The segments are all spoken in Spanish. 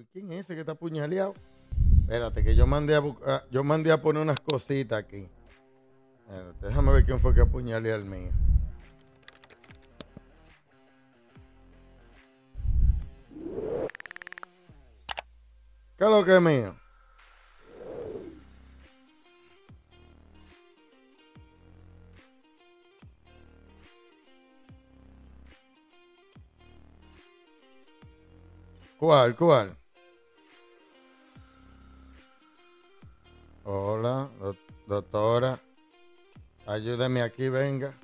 diablo, ¿y quién es ese que está puñaleado? Espérate, que yo mandé a, buscar, yo mandé a poner unas cositas aquí. Déjame ver quién fue que apuñaleó al mío. ¿Qué es lo que es mío? ¿Cuál, cuál? Hola, doc- doctora. Ayúdeme aquí, venga.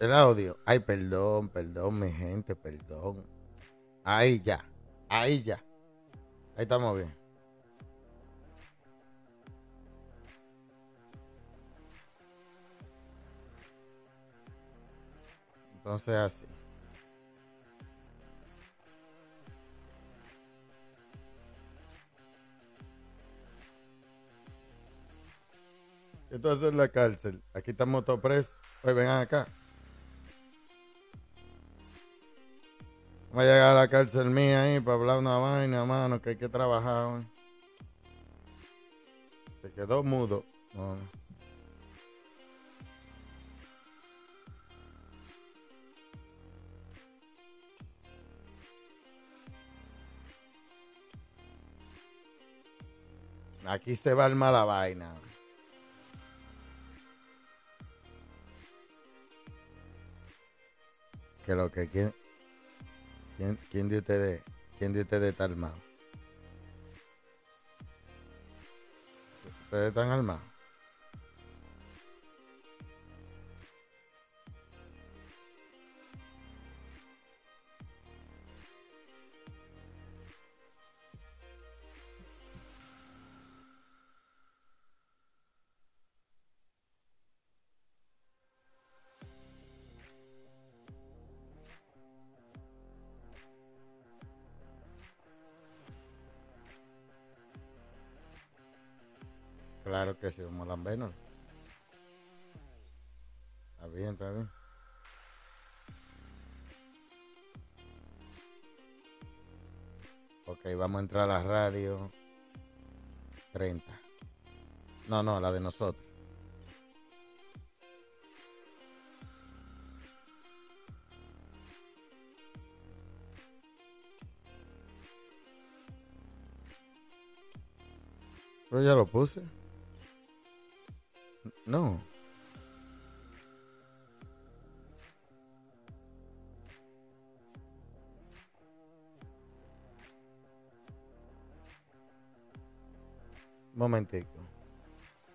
El audio. Ay, perdón, perdón, mi gente, perdón. Ahí ya, ahí ya. Ahí estamos bien. Entonces así. Esto es en la cárcel. Aquí estamos todos presos. Oye, vengan acá. Vamos a llegar a la cárcel mía ahí para hablar una vaina, mano, que hay que trabajar. man. Se quedó mudo. Aquí se va a armar la vaina. Que lo que quién, quién, quién de ustedes, quién de ustedes está armado. Ustedes están armados. Que sí, como lambeno. Está bien, está bien. Ok, vamos a entrar a la radio 30. No, no, la de nosotros. Pero ya lo puse. No. Momentico.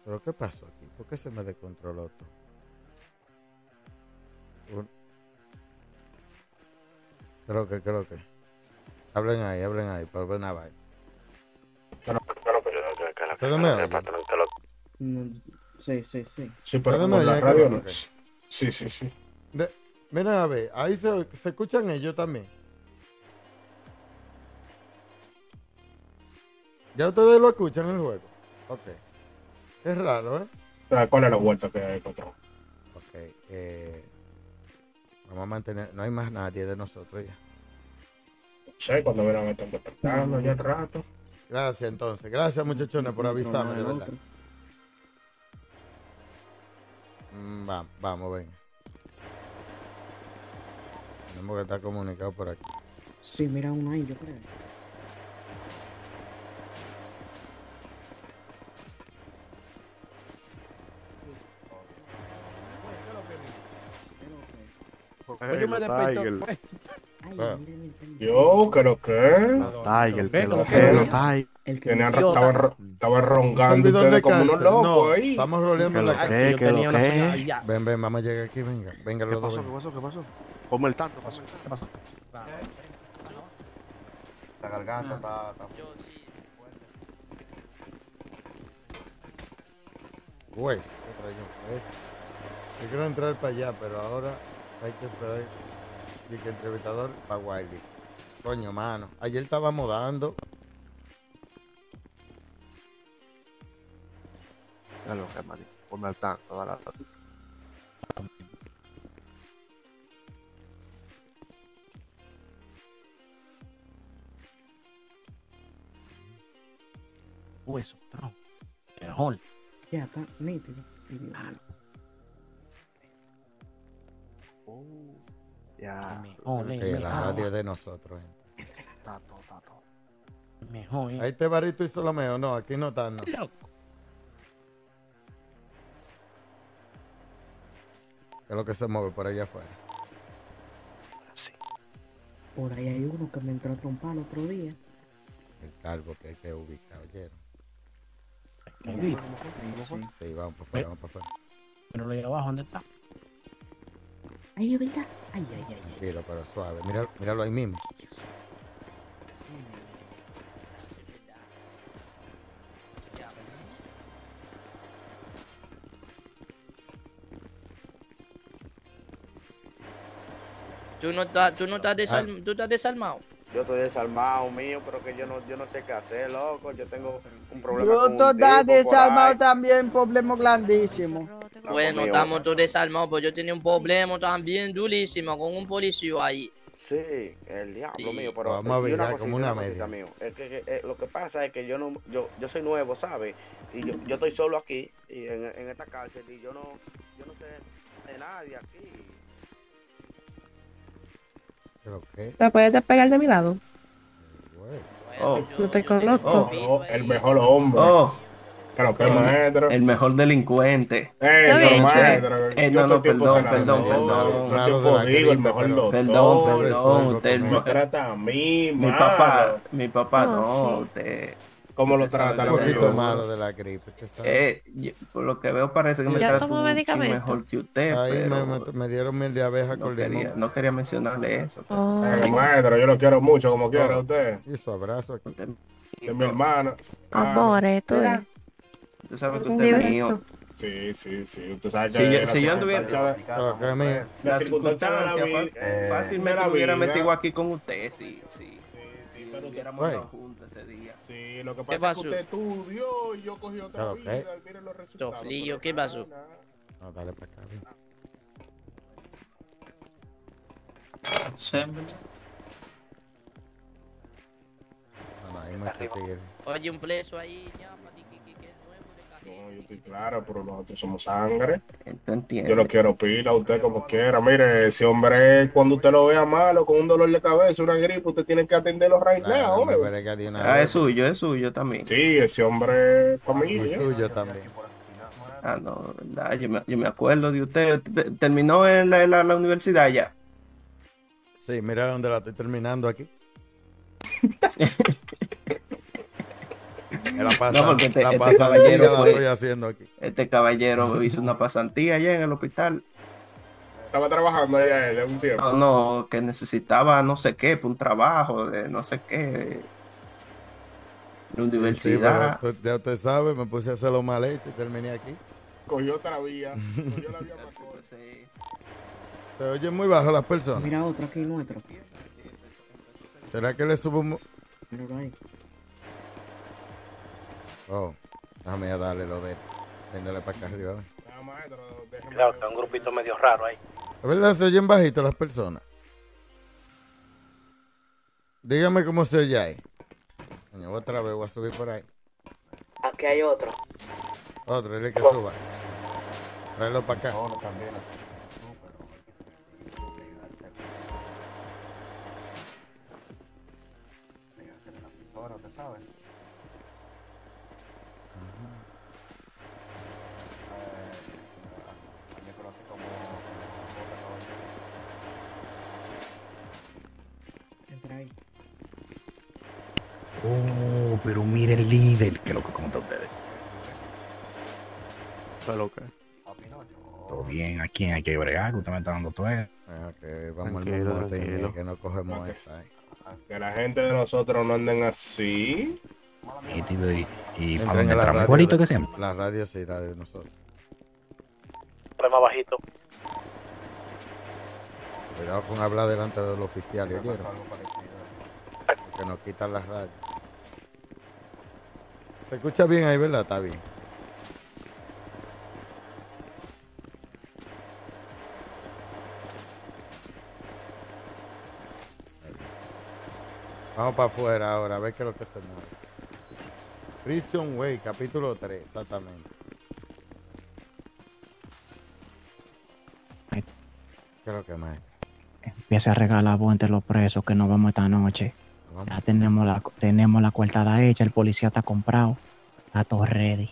¿Pero qué pasó aquí? ¿Por qué se me descontroló todo? Un- Creo que, creo que. Hablen ahí, hablen ahí, para ver una vaina. ¿Ustedes me oyen? Mm, Sí, sí, sí. Sí, pero ¿Ustedes como me en la radio no. Sí, sí, sí. De- Miren a ver, ahí se, se escuchan ellos también. Ya ustedes lo escuchan en el juego. Ok. Es raro, ¿eh? O sea, ¿Cuál es la vuelta que hay contra? Ok. eh, vamos a mantener. No hay más nadie de nosotros ya. No sé, cuando verán me están despertando ya el rato. Gracias entonces. Gracias muchachones por avisarme, de verdad. Va- vamos, ven. Tenemos que estar comunicados por aquí. Sí, mira uno ahí, yo creo. Yo me Ah. creo que Tiger, que lo Lo que que- lo Tiger. El que tenían, metió- estaban, estaban rongando ustedes como unos locos No, ahí. estamos roleando en la ¿Qué lo cárcel. que? yo ¿Qué lo tenía una. Ven, ven, vamos a llegar aquí, venga. Venga, ¿Qué los dos. ¿Qué pasó? ¿Qué pasó? Ponme el tanto. pasó. ¿Qué pasó? La garganta está, está Pues. Pues, Yo quiero entrar para allá, pero ahora hay que esperar. Y que entrevistador para Wiley. Coño, mano. Ayer estábamos dando. Allora, fermati, come al tanto dall'altra. Hueso, no. El hall. Ya, está nítido. Claro. Ah, oh, ya. Mejor, eh, mejor. la radio de nosotros. Eh. Tato, tato. Mejor, eh. Ahí te barrito hizo lo mejor. No, aquí no está, no. Loco. Es lo que se mueve por allá afuera? Por ahí hay uno que me entró a trompar el otro día. El calvo que hay que ubicar, ¿oyeron? Ahí vi. Sí. Sí, vamos por fuera, vamos por fuera. Pero lo de abajo, ¿dónde está? Es verdad. Ay, ay, ay, ay. Tranquilo, pero suave. Mira, míralo ahí mismo. Tú no estás, tú no estás, desal- tú estás desarmado. Yo estoy desarmado mío, pero que yo no, yo no sé qué hacer, loco. Yo tengo un problema Yo con un tú estás tipo desarmado también, problema grandísimo. Bueno, estamos todos desarmados, pues yo tenía un problema también durísimo con un policía ahí. Sí, el diablo Sí. mío, pero Vamos a y virar cosita, como una cosita, media. mío. Es que, que, eh, lo que pasa es que yo no, yo, yo soy nuevo, ¿sabes? Y yo, yo estoy solo aquí, y en, en esta cárcel, y yo no, yo no sé de nadie aquí. ¿Pero qué? ¿Te puedes despegar de mi lado? Oh. No te conozco. Oh, ahí. el mejor hombre. Oh, Pero que maestro. el mejor delincuente. Eh, pero maestro. Eh, no, no, perdón, perdón, perdón. la digo, el mejor doctor. Perdón, perdón. Usted, Me trata a mí, mi papá, mi papá Oh, no. Usted, ¿Cómo lo usted sabe trata un poquito malo de la gripe. eh, yo- por lo que veo parece que me trata mejor que usted, Ahí me, pero me- me dieron miel de abeja no con quería, limón. no quería mencionarle eso. pero Oh. Eh, maestro, yo lo quiero mucho, como quiera usted. Y su abrazo aquí. De mi hermana. Ah, Amores, tú Usted sabe que usted es mío. Sí, sí, sí. Usted sabe que Si yo- si yo anduviera- circunstancia- la circunstancia la circunstancias, vida- Eh, fácilmente hubiera metido aquí con usted, sí, sí. Pero hubiéramos andado juntos ese día. Sí, lo que ¿Qué pasa es pasó? que usted estudió y yo cogí otra Claro, vida. ¿qué? Miren los resultados. Soflillo, pero ¿qué pasó? No, dale para acá. ven. No, no, hay mucho tigre. Oye, un preso ahí, ya, No, yo estoy claro, pero nosotros somos sangre. Usted entiende. Yo lo quiero pila a usted como quiera. Mire, ese hombre, cuando usted lo vea malo, con un dolor de cabeza, una gripe, usted tiene que atenderlo right Claro, hombre. Ah, es suyo, es suyo también. Sí, ese hombre es familia. suyo también. Ah, no, verdad, yo me, yo me acuerdo de usted. Te- Terminó en la, la- la universidad ya. Sí, mira dónde la estoy terminando aquí. la No, pasa, porque este- la este caballero la fue- estoy haciendo aquí. Este caballero hizo una pasantía allá en el hospital. Estaba trabajando allá él un tiempo. No, no, que necesitaba no sé qué, un trabajo de no sé qué. La Sí, universidad. pero usted- ya usted sabe, me puse a hacer lo mal hecho y terminé aquí. Cogió otra vía. Cogió la vía más corta. Sí. Se oyen muy bajo las personas. Mira otro aquí nuestro. ¿Será que le subo un... Oh, déjame ya darle lo de él. Téngale para acá arriba. maestro, Claro, está un grupito medio raro ahí. ¿Es verdad se oyen bajito las personas? Dígame cómo se oye ahí. Coño, otra vez voy a subir por ahí. Aquí hay otro. Otro, dile que suba. Tráelo para acá. También. Oh, pero mire el líder, que lo que conta ustedes. ¿Sabes lo que? A Pinocho. Todo bien, ¿a quién hay que bregar? Que usted me está dando todo eso. Que vamos al mismo que no cogemos Ok. esa. eh. Que la gente de nosotros no anden así. Y, y para dónde entramos. radio Igualito que siempre. La radio sí, la de nosotros. más bajito. Cuidado con hablar delante del oficial, ¿oyeron? Que nos quitan la radio. ¿Se escucha bien ahí, verdad? Está bien. Vamos para afuera ahora, a ver qué es lo que se mueve. Prison Way, capítulo 3, exactamente. ¿Qué es lo que más? Empieza a regalar entre los presos que nos vamos esta noche. Ya tenemos la, tenemos la coartada hecha, el policía está comprado. Está todo ready.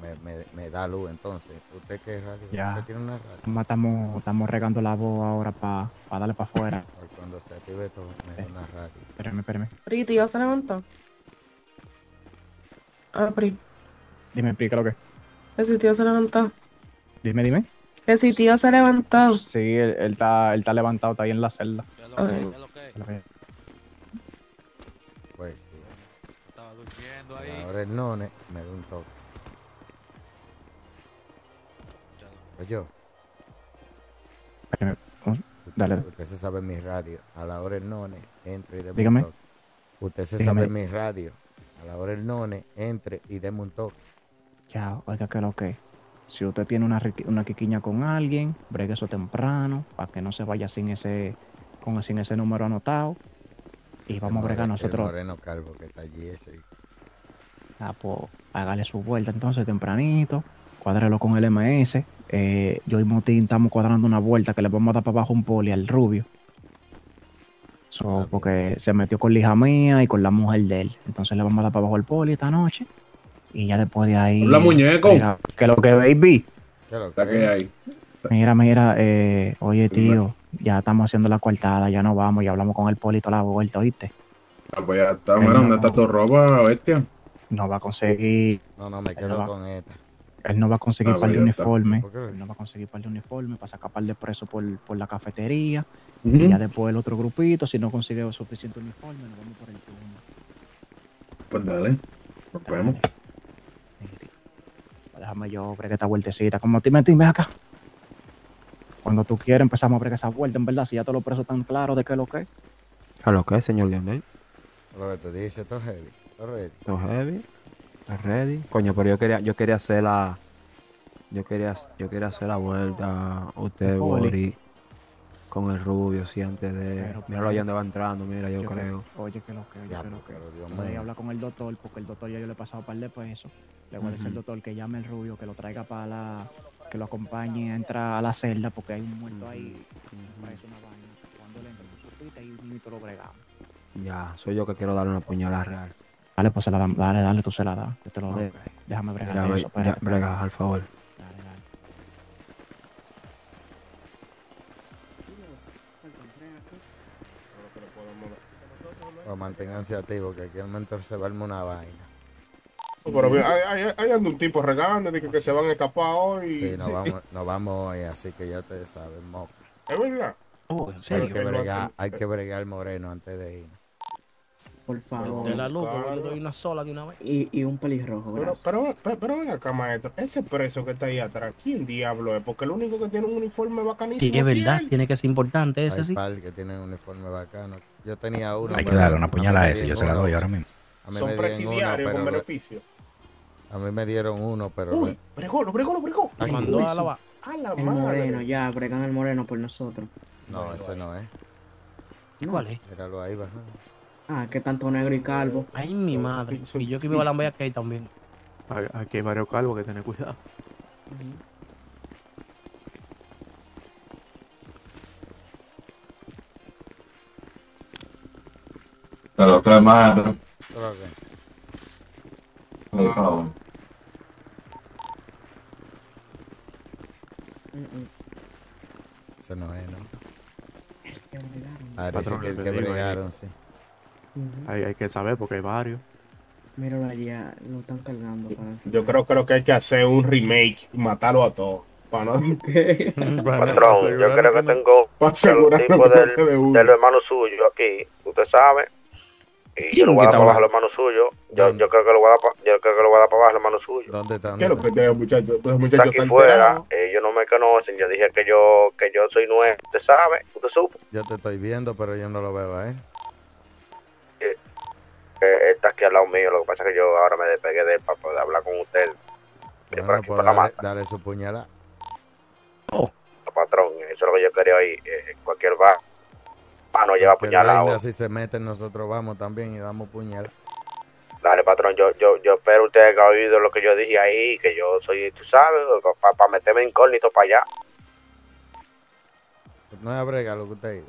Me, me, me da luz entonces. ¿Usted qué radio? Ya. ¿Usted tiene una radio? Estamos, estamos regando la voz ahora para darle para afuera. Cuando se active todo, me da una radio. Espérame, espérame. Pri, tío, se levantó. Ah, Pri. Dime, Pri, ¿qué es lo que? Que si tío se levantó. Dime, dime. Que si tío se levantó. Sí, él, él está, él está levantado, está ahí en la celda. Ok. Pues Ahora el none me da un toque. Oye, Espérame. Oh, Dale. usted se sabe mi radio. A la hora el none, entre y deme Dígame. un toque. Usted se Dígame. sabe mi radio. A la hora el none, entre y deme un toque. Ya, oiga, ¿qué es lo que? Si usted tiene una, una quiquiña con alguien, bregue eso temprano, para que no se vaya sin ese, con, sin ese número anotado. Y Ese vamos a bregar more- El nosotros. moreno calvo que está allí ese. Ah, pues, hágale su vuelta entonces tempranito, cuádrelo con el MS. Eh, yo y Motín estamos cuadrando una vuelta que le vamos a dar para abajo un poli al rubio. So, Ah, porque se metió con la hija mía y con la mujer de él. Entonces le vamos a dar para abajo el poli esta noche. Y ya después de ahí. Hola, muñeco. Mira, que lo que hay. Mira, mira, eh, oye tío, ya estamos haciendo la coartada, ya no vamos y hablamos con el poli toda la vuelta, ¿oíste? Ah, pues ya está, mira. ¿dónde está tu ropa, bestia? No va a conseguir, No, no, me quedo va. con esta. él no va a conseguir Ah, par de pues ya está. uniforme. ¿Por qué? Él no va a conseguir par de uniforme para sacar par de presos por, por la cafetería. Y ya después el otro grupito, si no consigue suficiente uniforme, nos vamos por el turno. Pues dale, nos vemos. Déjame yo bregar esta vueltecita. Como te metí, ven acá. Cuando tú quieras empezamos a bregar esa vuelta, en verdad, si ya todos los presos están claros de qué es lo que es. ¿A lo que es, señor Leonel? Lo que tú dices, todo heavy. todo ready. ¿Todo heavy? ¿Estás ready? Coño, pero yo quería, yo quería hacer la... Yo quería, yo quería hacer la vuelta, usted. Bori, con el rubio, sí, antes de... Pero- allá donde va entrando, mira, yo, Yo que- creo. Oye, que lo que, oye, Ya, que lo que. pero Dios Voy a hablar con el doctor, porque el doctor ya yo le he pasado un par de pesos. Le voy a decir al doctor que llame al rubio, que lo traiga para la. que lo acompañe a entrar a la celda, porque hay un muerto ahí. Parece una vaina. Cuando le supiste y te lo bregamos. Ya, soy yo que quiero darle una puñalada real. Dale, pues se la dam- dale, dale, tú se la das. Yo te lo Ok. dejo. Déjame bregar Mira, eso. espérate. brega, al favor. Dale, dale. O manténganse activos, que aquí al momento se va una vaina. Pero mira, ahí, ahí- ahí anda un tipo regando, de que, que se van a escapar hoy. Sí, nos Sí, vamos, nos vamos hoy, así que ya ustedes saben, mo. Es verdad. Oh, en Hay serio. que bregar, hay que bregar moreno antes de ir. Por favor. De la luz, yo le doy una sola de una vez. Y, y un pelirrojo, Pero, pero, pero, pero ven acá, maestro. Ese preso que está ahí atrás, ¿quién diablo es? Porque el único que tiene un uniforme bacanísimo. Sí, es verdad, él. tiene que ser importante ese Hay sí. par que tienen uniforme bacano. Yo tenía uno. Hay que darle una puñalada a ese, yo se la doy ahora mismo. A mí Son me dieron uno, presidiarios con pero beneficio. a mí me dieron uno, pero Uy, bregó, lo bregó, lo bregó. Mandó a la A la El madre. moreno, ya, bregan el moreno por nosotros. no, ese no es. ¿Y cuál es? Míralo ahí bajando. Ah, que tanto negro y calvo. Ay, mi madre. Y yo que me iba a la aquí también. Aquí hay varios calvos que tener cuidado. Pero qué madre. Creo que- favor. Ese no es, ¿no? que bregaron. Parece que que digo ahí. Hay, hay que saber porque hay varios. Míralo allá, lo están cargando. Para... Yo creo que lo que hay que hacer un remake y matarlo a todos. Para no, Patrón, yo creo que tengo el tipo del, no quede uno. de los hermanos suyos aquí, usted sabe. Y yo lo voy a dar para abajo a los hermanos suyos. Yo, yo creo que lo voy a dar para, yo creo que lo voy a dar para abajo a los hermanos suyos. ¿Dónde está? ¿Qué es lo que tiene, muchacho? Entonces, Está muchacho aquí fuera, ellos no me conocen. Yo dije que yo, que yo soy nuevo. Usted sabe, usted supo. Yo te estoy viendo, pero yo no lo veo. Eh, está aquí al lado mío. Lo que pasa es que yo ahora me despegué de él para poder hablar con usted. Por Bueno, aquí, pues la dale, mata. dale su puñalada. Patrón, eso es lo que yo quería oír. Eh, cualquier bar. Ah, no lleva Que puñalado. venga, si se meten, nosotros vamos también y damos puñalada. Dale, patrón, yo, yo, yo espero usted haya oído lo que yo dije ahí, que yo soy, tú sabes, para meterme incógnito para allá. No es a bregar lo que usted diga.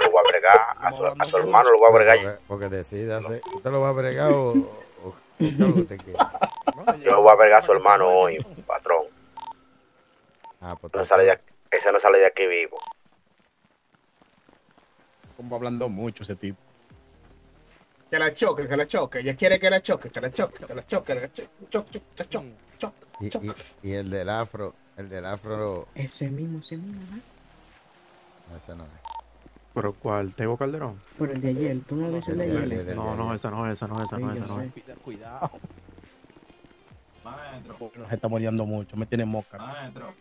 Lo voy a bregar, a su, a su hermano lo voy a bregar. Porque, porque decida. ¿Usted lo va a bregar o, o usted quiere? Yo lo voy a bregar a su hermano hoy, patrón. Ah, pues No sale de aquí- ese no sale de aquí vivo. Como hablando mucho ese tipo. Que la choque, que la choque. Ella quiere que la choque, que la choque, que la choque, que la choque, choque, choque, choque, choque. Y, y, y el del afro, el del afro, Ese mismo, ese mismo, ¿verdad? no, ese no es. ¿Pero cuál? ¿Tego Calderón? Por el de ayer, ¿tú no viste el de ayer? No, no, esa no, esa no, esa no, esa no. Cuidado. Maestro, Nos está muriendo mucho, me tiene mosca. maestro.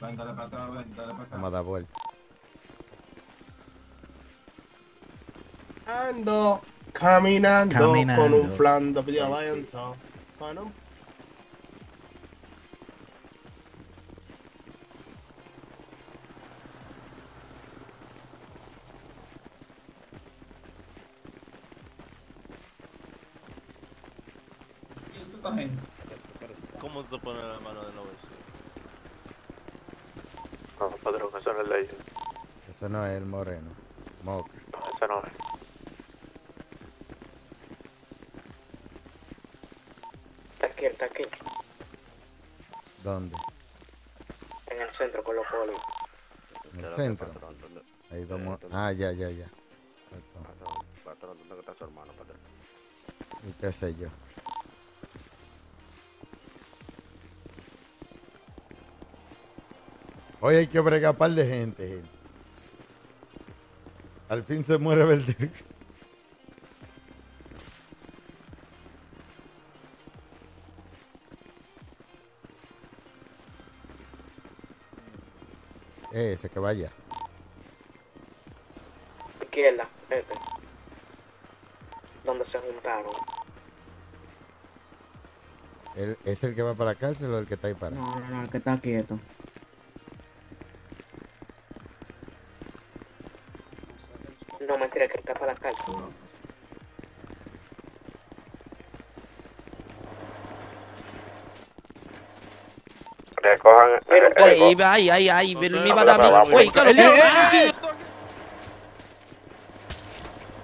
Ven, dale para atrás, ven, dale para acá. Vamos a dar vuelta. Ando caminando, Caminando. con un flan de violento. Con un- ¿Cómo te pones la mano de nuevo? No, patrón, eso no es ley. Ese no es el moreno. Moca. Esa no es. Está aquí, está aquí. ¿Dónde? En el centro con los polis. En el centro. Hay dos mo- Ah, ya, ya, ya. Patrón, patrón, ¿dónde está su hermano, patrón? Y qué sé yo. Hoy hay que bregar par de gente, gente. Al fin se muere Verdejo. Ese que vaya. Izquierda, este. Donde se juntaron. ¿El- ¿Es el que va para la cárcel o el que está ahí para? No, no, no, el que está quieto. Para la cárcel. Recojan. Pero, eh, Oye, reco- ay, ay, ay, pero me va a mí. vamos. Oye, ¿qué es lo que-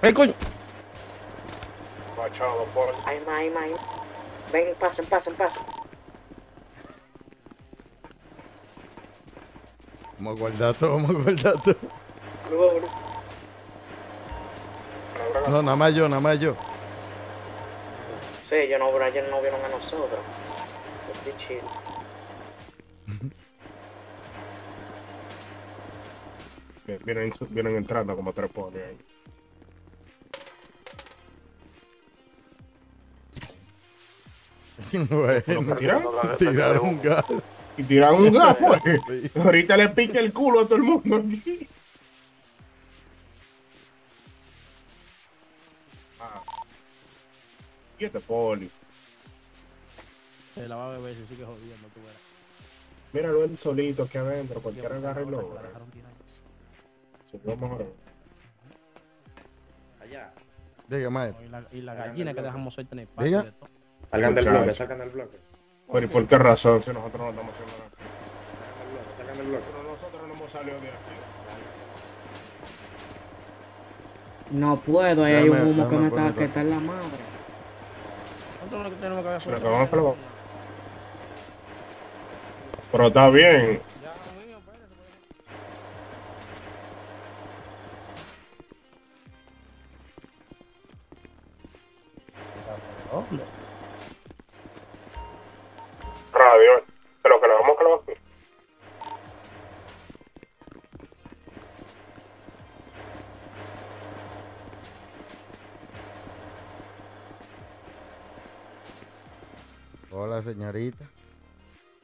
¡Eh, coño! Ay, ma, ay, ma, ay. Ven, pasen, pasen, pasen. Vamos a guardar todo, vamos a guardar todo. No, nada más yo, nada más yo. Sí, ellos no, ellos no vieron a nosotros. Estoy chill. Vienen, vienen entrando como tres polis ahí. Bueno, tiraron? tiraron gas. Y tiraron un gas, fue. Sí. Ahorita le pica el culo a todo el mundo aquí. Este poli. Se la va a beber si sigue jodiendo, tú verás. Míralo él solito aquí adentro, cualquiera agarra y lo Si no, mejor. Allá. Diga, maestro. Y la, y la gallina que dejamos suelta en el patio. Diga. Salgan del bloque, salgan del bloque. Pero ¿y por qué razón? Si nosotros no estamos haciendo nada. Salgan del bloque. Pero nosotros no hemos salido de aquí. No puedo, ahí hay un humo que me está, que está en la madre. Lo que tenemos que hacer Pero. Pero está bien. Radio. Pero que lo vamos que lo Hola, señorita.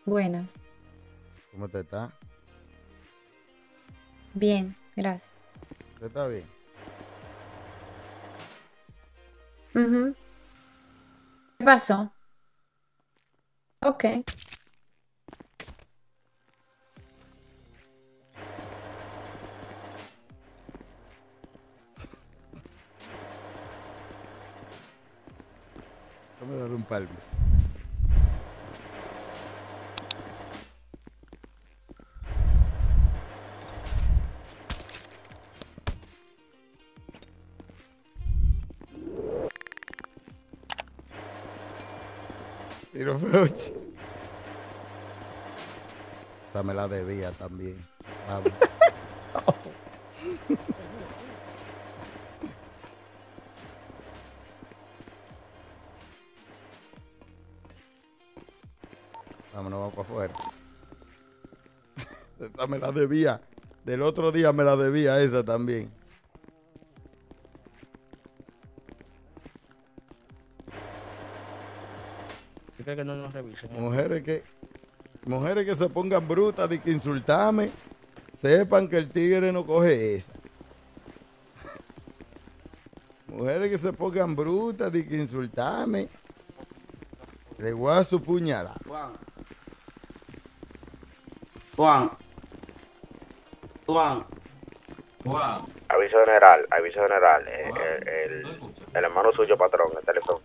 Buenas. ¿Cómo te está? Bien, gracias. ¿Usted está bien? Ujú. ¿Qué pasó? Ok. Vamos a dar un palmo. Tiro Esa me la debía también. Vamos. Vámonos, vamos para afuera. Esa me la debía. Del otro día me la debía esa también. ¿Tú crees que no nos revisen? Mujeres que mujeres que se pongan brutas de que insultame, sepan que el tigre no coge esa. Mujeres que se pongan brutas de que insultame, le voy a su puñalada. Juan. Juan. Juan. Juan. Aviso general, aviso general. eh, El, el- el hermano suyo, patrón, el teléfono.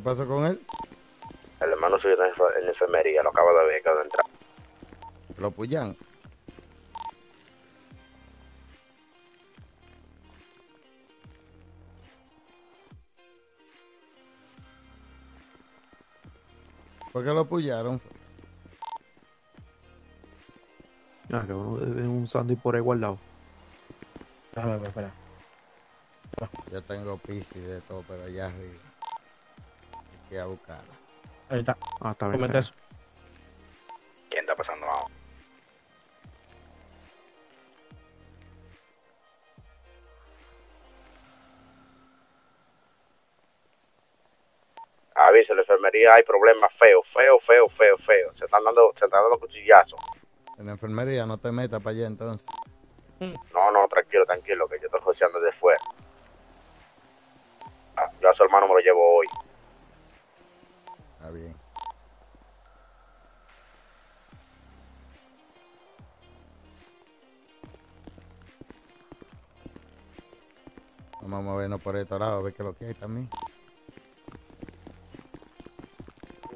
¿Qué pasó con él? El hermano suyo está en la enfermería, lo acabo de ver, acabo de entrar. Lo pullan. ¿Por qué lo pullaron? Ah, que uno debe un sándwich por ahí guardado. Déjame espera. Yo tengo piscis de todo, pero allá arriba. Ir a buscarla. Ahí está. Ah, está bien. Comete eso. ¿Quién está pasando ahora? Aviso, en la enfermería hay problemas feos, feo, feo, feo, feo. Se están dando, se están dando cuchillazos. En la enfermería no te metas para allá entonces. No, no, tranquilo, tranquilo, que yo estoy joseando desde fuera. Ah, yo a su hermano me lo llevo hoy. Bien. Vamos a movernos por este lado a ver qué es lo que hay también.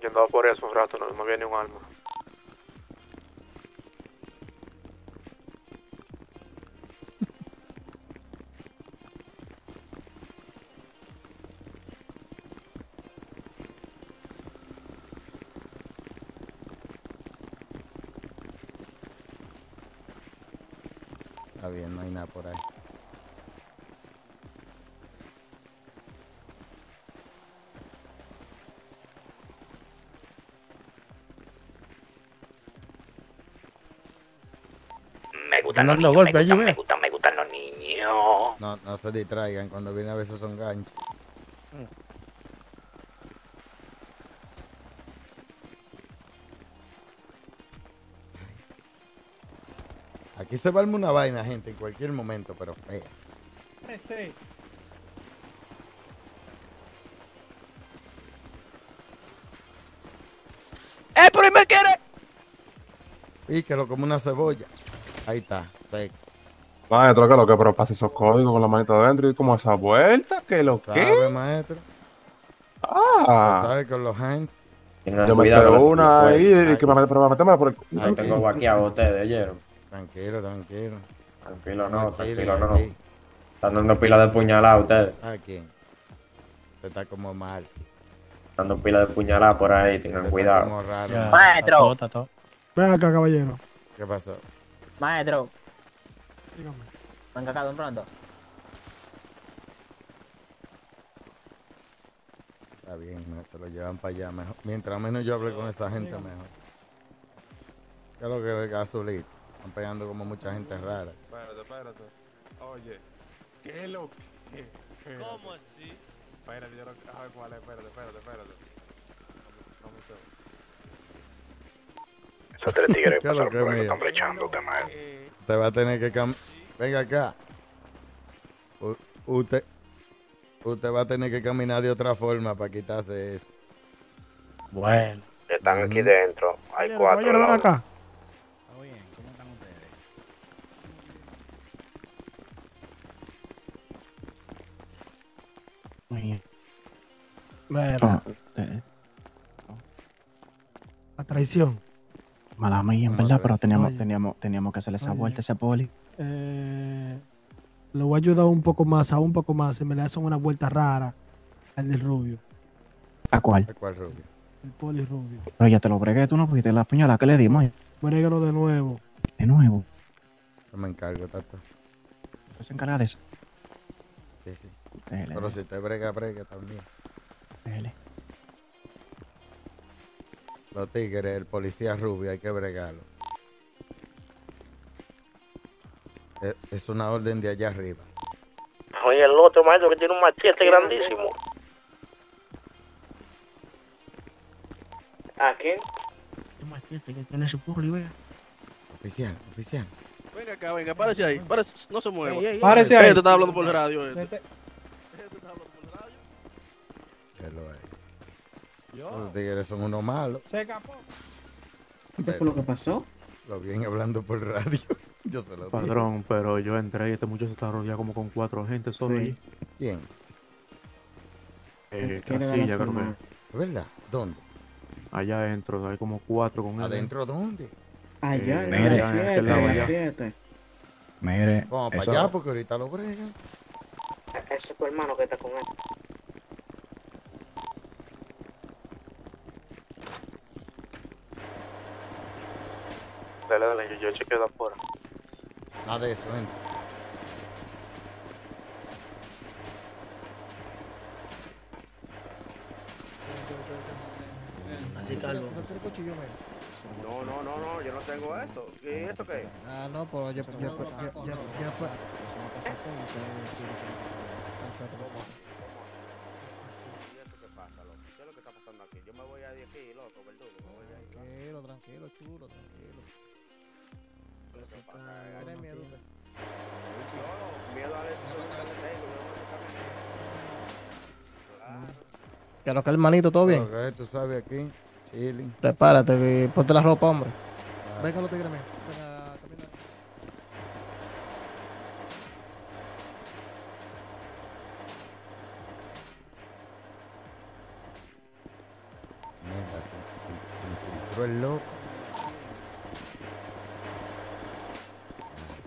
Yo andaba por eso un rato, no me viene un alma. Gustan los niños, me gustan, me gustan, me gustan los niños. No, no se distraigan cuando viene a veces son ganchos. Aquí se va una vaina, gente, en cualquier momento, pero fea. ¡Eh, pero él me quiere! Píquelo como una cebolla. Ahí está, seco. Maestro, que lo que, pero pase esos códigos con la manita adentro y como esa vuelta, que lo ¿Sabe, que. maestro? Ah, ¿Sabe con los hands? yo me sé una ahí y que me mete, pero me por el. Ahí tengo guaqueado ustedes, ¿oyeron? Tranquilo, tranquilo. Tranquilo, no, Tranquilo, no. Están dando pila de puñalada ustedes. ¿A quién? Usted está como mal. Están dando pila de puñalada por ahí, tengan cuidado. Como raro. Ya. Maestro, Ven acá, caballero. ¿Qué pasó? Maestro, Dígame. venga acá de un pronto. Está bien, me- se lo llevan para allá mejor. Mientras menos yo hable con esa gente, mejor. ¿Qué es lo que ve Azulito? Están pegando como mucha gente rara. Espérate, espérate. Oye, ¿qué es lo que? ¿Cómo así? Espérate, yo no. A ver cuál es, espérate, espérate, espérate. No me sé. Esos tres tigres ¿Qué es lo pasaron que por ahí, están brechándote, man. Usted va a tener que cam... Venga acá. U- usted... Usted va a tener que caminar de otra forma para quitarse eso. Bueno. Están aquí dentro, hay cuatro. caballero, ven acá. Mira, Ah, eh, la traición. Mala mía, en ¿Cómo verdad, pero teníamos, Oye. teníamos, teníamos que hacerle esa Oye. vuelta a ese poli. Eh, lo voy a ayudar un poco más, a un poco más. Si me le hacen una vuelta rara al del rubio, ¿A cuál? ¿De cuál rubio? el poli rubio. Pero ya te lo bregué, tú no fuiste la puñalada que le dimos. Brégalo de nuevo. De nuevo. Yo me encargo, Tato. ¿Tú se encarga de eso? Sí, sí. Dele, Pero si te brega, brega también. dele. Los tigres, el policía rubio, hay que bregarlo. Es, es una orden de allá arriba. Oye, el otro maestro que tiene un machete grandísimo. ¿A quién? Oficial, oficial. Venga acá, venga, párese ahí. Párese, no se mueva. Párese ahí. Este está hablando por el radio. Este. Los tigres son unos malos. Se escapó. ¿Qué fue lo que pasó? Lo vienen hablando por radio. Yo se lo digo. Padrón, pero yo entré y este muchacho está rodeado como con cuatro gente solo Sí. allí. ¿Quién? Eh, ¿Qué le da la Casilla, creo que. ¿Es verdad? ¿Dónde? Allá adentro, hay como cuatro con él. ¿Adentro dónde? Allá, Eh, en mire, en aquel 7, lado en la allá. 7. Mire, Vamos para eso- allá porque ahorita lo bregan. Ese es tu hermano que está con él. Dale, dale, yo, yo chequeo de afuera. Nada de eso, ven. Así, Carlos. No, no, no, no, yo no tengo eso. ¿Y eso qué? Ah, no, pero yo, yo, yo, yo, yo, yo fue- ¿Y eso qué pasa, loco? ¿Qué es lo que está pasando aquí? Yo me voy a de aquí, loco, verdugo. Me voy de ahí. Tranquilo, tranquilo, chulo, tranquilo. ¿Qué es lo que pasa? Eh, ¿Tienes miedo usted? Yo no, miedo a eso que le tengo. Yo no me toca Claro. ¿Qué es que hermanito? ¿Todo bien? Es, tú sabes aquí, chilling. Prepárate, ponte la ropa, hombre. Ah. Venga, los tigres míos. El loco. ¿Qué rica? Amén. ¿Qué lo que es, mi? ¿Qué loco, Dígame, ¿qué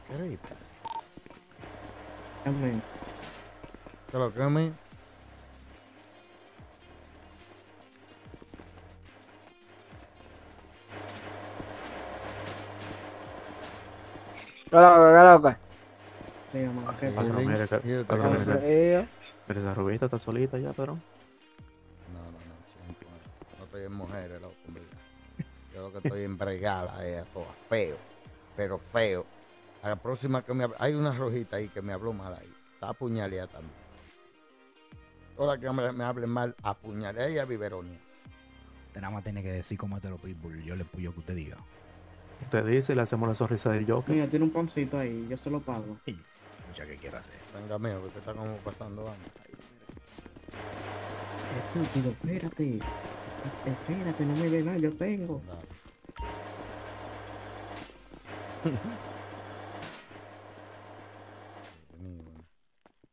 Chilling. mire, que- ¿Y usted padrón, qué mire, hace? que- mire, esa rubita está solita ya, padrón. No, no, no, chico. No estoy en mujeres, loco. Yo lo que estoy en bregada es todas. Feo, pero feo. A la próxima que me hay una rojita ahí que me habló mal ahí. Está apuñaleada también. Ahora que me, me hablen mal, apuñalé y a Biberonia. Usted nada más tiene que decir cómo te lo pitbull. Yo le puyo que usted diga. Usted dice y le hacemos la sonrisa del Joker. Mira, tiene un pancito ahí, yo se lo pago. Mucha que quiera hacer. Venga, mío, que está como pasando antes. Estúpido, espérate. Espérate, no me dé nada, yo tengo uno.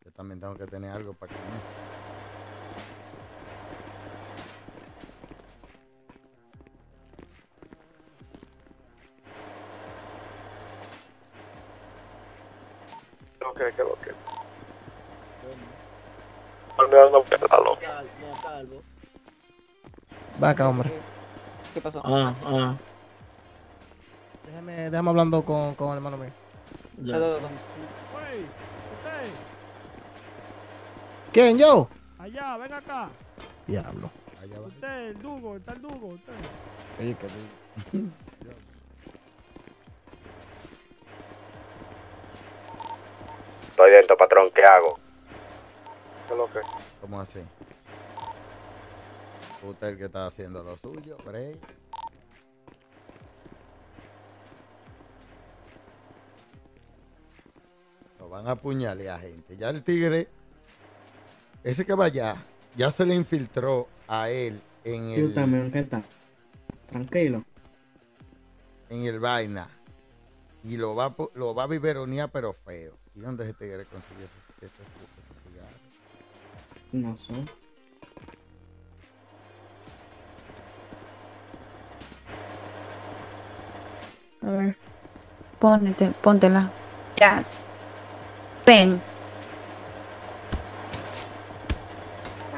Yo también tengo que tener algo para comer. Ok, que lo que. Olvidando pelalo. Va acá, hombre. ¿Qué pasó? Ah, ah. Déjame, déjame hablando con, con el hermano mío. Ya. ¿Quién, yo? Allá, ven acá. Diablo. Allá va. Usted, el Dugo, está el Dugo, usted. Oye, que Estoy dentro, patrón, ¿qué hago? ¿Qué lo que? ¿Cómo así? Usted el que está haciendo lo suyo, Frey. Lo van a apuñalear, gente. Ya el tigre, ese caballo ya se le infiltró a él en el. Yo también, ¿qué tal? Tranquilo. En el vaina. Y lo va, lo va a viveronear, pero feo. ¿Y dónde ese tigre consiguió ese, ese, ese? No sé. A ver. Pónete, póntela. Jazz. Yes. Pen.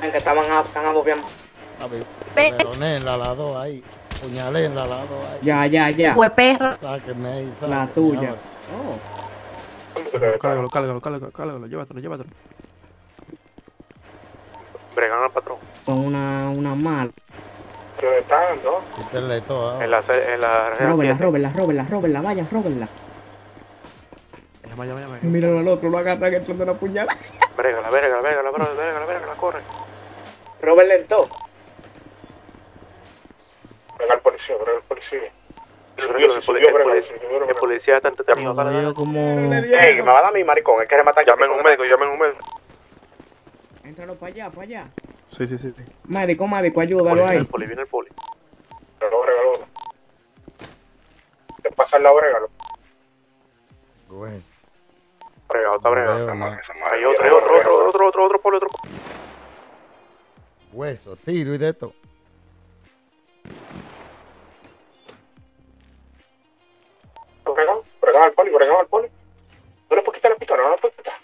Que estaban a- están abobiando. A ver, peroné en la lado ahí. Puñalé en la lado ahí. Ya, ya, ya. Fue perro. Sáquenme ahí, La tuya. Oh. Cálgalo, cálgalo, cálgalo, cálgalo, llévatelo, llévatelo. Bregan al patrón. Son una, una mala. ¿Dónde están, no? Quítenle todo. En la, en la Róbenla, róbenla, róbenla, róbenla, vaya, róbenla. Míralo al otro, lo agarra que de una puñalada. Brégala, brégala, brégala, brégala, brégala, brégala, corre. Robert lento. Venga el policía, brega el policía. El policía, el policía está entretenido. Como... Ey, me va a dar mi maricón, es que rematar Llamen un médico, llamen un médico. Entralo para allá, para allá. Sí, sí, sí. sí. Médico, médico, ayúdalo Viene ahí. el poli, viene el poli. Brégalo, brégalo. Te pasa la brégalo. Pues, Bregado, está bregado. Hay otro, hay otro, otro, otro, otro, otro poli, otro poli. Hueso, tiro y de esto. Bregado, bregado al poli, bregado al poli. No le puedes quitar la pistola, no le puedes quitar.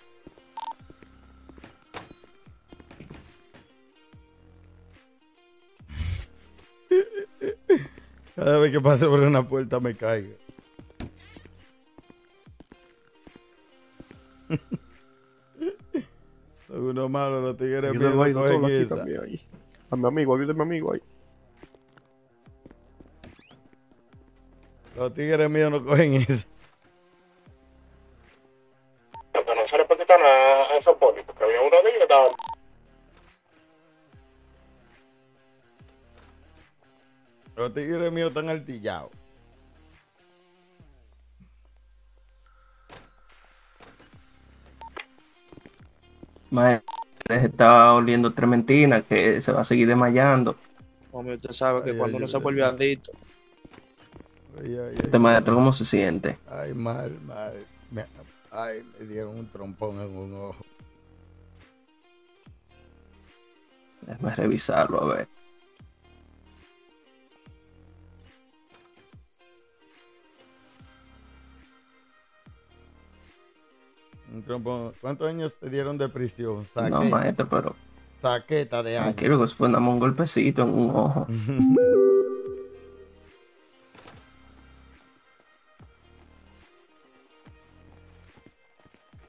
Cada vez que pase por una puerta me caigo. Son unos malos los tigres míos Ayúdalo ahí, no doctor, cogen aquí también, ahí. A mi amigo, ayúdame a mi amigo ahí. Los tigres míos no cogen esa. Pero no se le puede quitar nada a esos polis, porque había uno de ellos que estaba... Los tigres míos están altillados. Maestre, está oliendo trementina, que se va a seguir desmayando. Hombre, usted sabe que Ay, cuando ay, uno se vuelve adicto. Ay, ay, Este ay. maestro, ¿cómo se siente? Ay, mal, mal. Me, ay, me dieron un trompón en un ojo. Déjame revisarlo, a ver. ¿Cuántos años te dieron de prisión? No, maestro, pero saqueta de años. tranquilo, que fue nada más un golpecito en un ojo.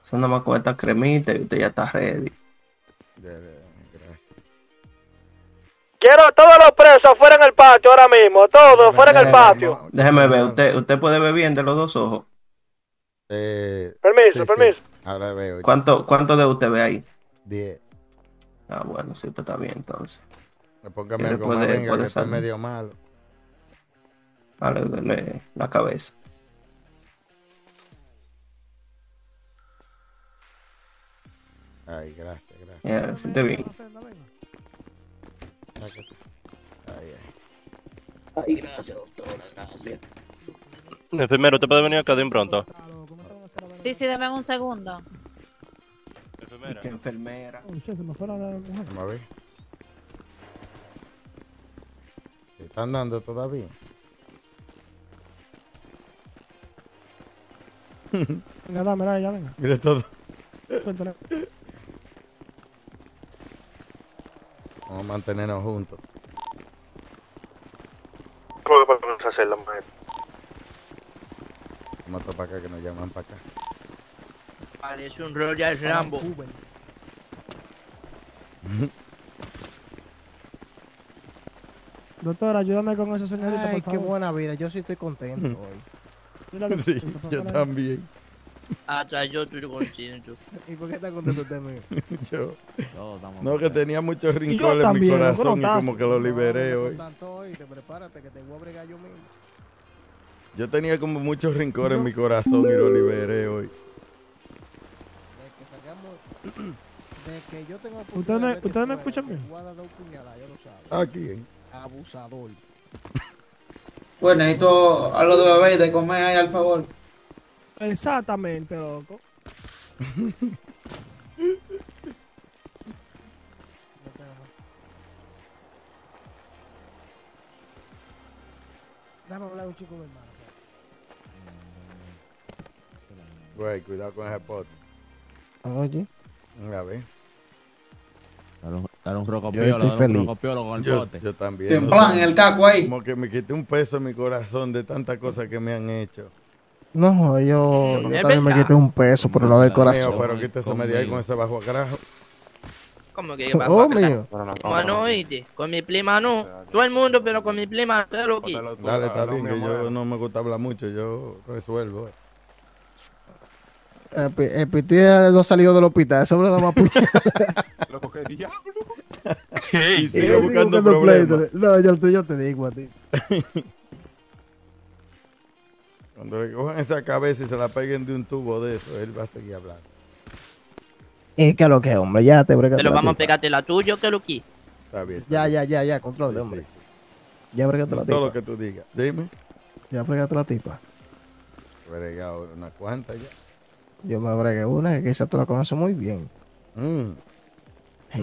Eso nada más con esta cremita y usted ya está ready. Gracias. Quiero a todos los presos fuera en el patio ahora mismo, todos fuera en el patio. Déjeme ver, usted, usted puede ver bien de los dos ojos. Eh, Permiso, sí, sí. Ahora veo. ¿Cuánto, cuánto de usted ve ahí? Diez. Ah, bueno, sí, usted está bien entonces. Póngame algo puede- más, venga, que salir. medio malo. Vale, duele la cabeza. Ay, gracias, gracias. Ya, se siente bien. Ay, ay. Ay, gracias, doctora, gracias. Enfermero, ¿te puede venir acá de pronto? Sí, sí, dame un segundo. Enfermera. ¿Qué enfermera? Oh, shit, se me fue la la mujer. Vamos a ver. ¿Se están dando todavía? Venga, dámela ya, venga. Mire todo. Suéltala. Vamos a mantenernos juntos. ¿Cómo que podemos hacerlo, maestro? Vamos a para acá que nos llaman para acá. Parece un Royal Rambo. Doctor, ayúdame con esa señorita, Ay, por qué favor. buena vida. Yo sí estoy contento hoy. Sí, yo también. Hasta yo estoy contento. ¿Y por qué está contento usted mío? Yo. No, que tenía muchos rincones en mi corazón y como que lo liberé hoy. Tanto hoy, te prepárate que te voy a bregar yo mismo. Yo tenía como muchos rincones en mi corazón y lo liberé hoy. De que yo tengo ¿Ustedes ustedes me escuchan bien? Voy a dar dos puñaladas, ya lo sabes. ¿A quién? Abusador. Pues necesito algo de beber y de comer ahí, al favor. Exactamente, loco. Déjame hablar un chico, mi hermano. Güey, cuidado con ese pote. Oye, A ver. Dale un, Yo rocopiolo, estoy dale un rocopiolo con el Yo, bote. yo también. En no en el caco ahí. Como que me quité un peso en mi corazón de tantas cosas que me han hecho. no, yo, yo también me quité un peso, pero no del Mío, corazón. pero quítese de ahí con ese bajo carajo. ¿Cómo que yo bajo Oh, mío. Mano, oíste, con mi prima no. Todo el mundo, pero con mi prima, pero aquí. Dale, está bien, que yo no me gusta hablar mucho, yo resuelvo. eh. El, pi- el piti no salió del hospital, eso no da más. Loco, ¿qué diablo? Y sigue yo buscando buscando pleito. problemas. No, yo, te- yo te digo a ti. Cuando le cojan esa cabeza y se la peguen de un tubo de eso, él va a seguir hablando. Es que lo que, hombre, ya te brega. Pero vamos a pegarte la tuya, que lo que. Está bien. Ya, ya, ya, ya, control, hombre. Ya bregaste la Todo lo tipa. que tú digas. Dime. Ya bregaste la tipa. Bregado una cuanta ya. Yo me bregué una que quizás tú la conoces muy bien. Mm.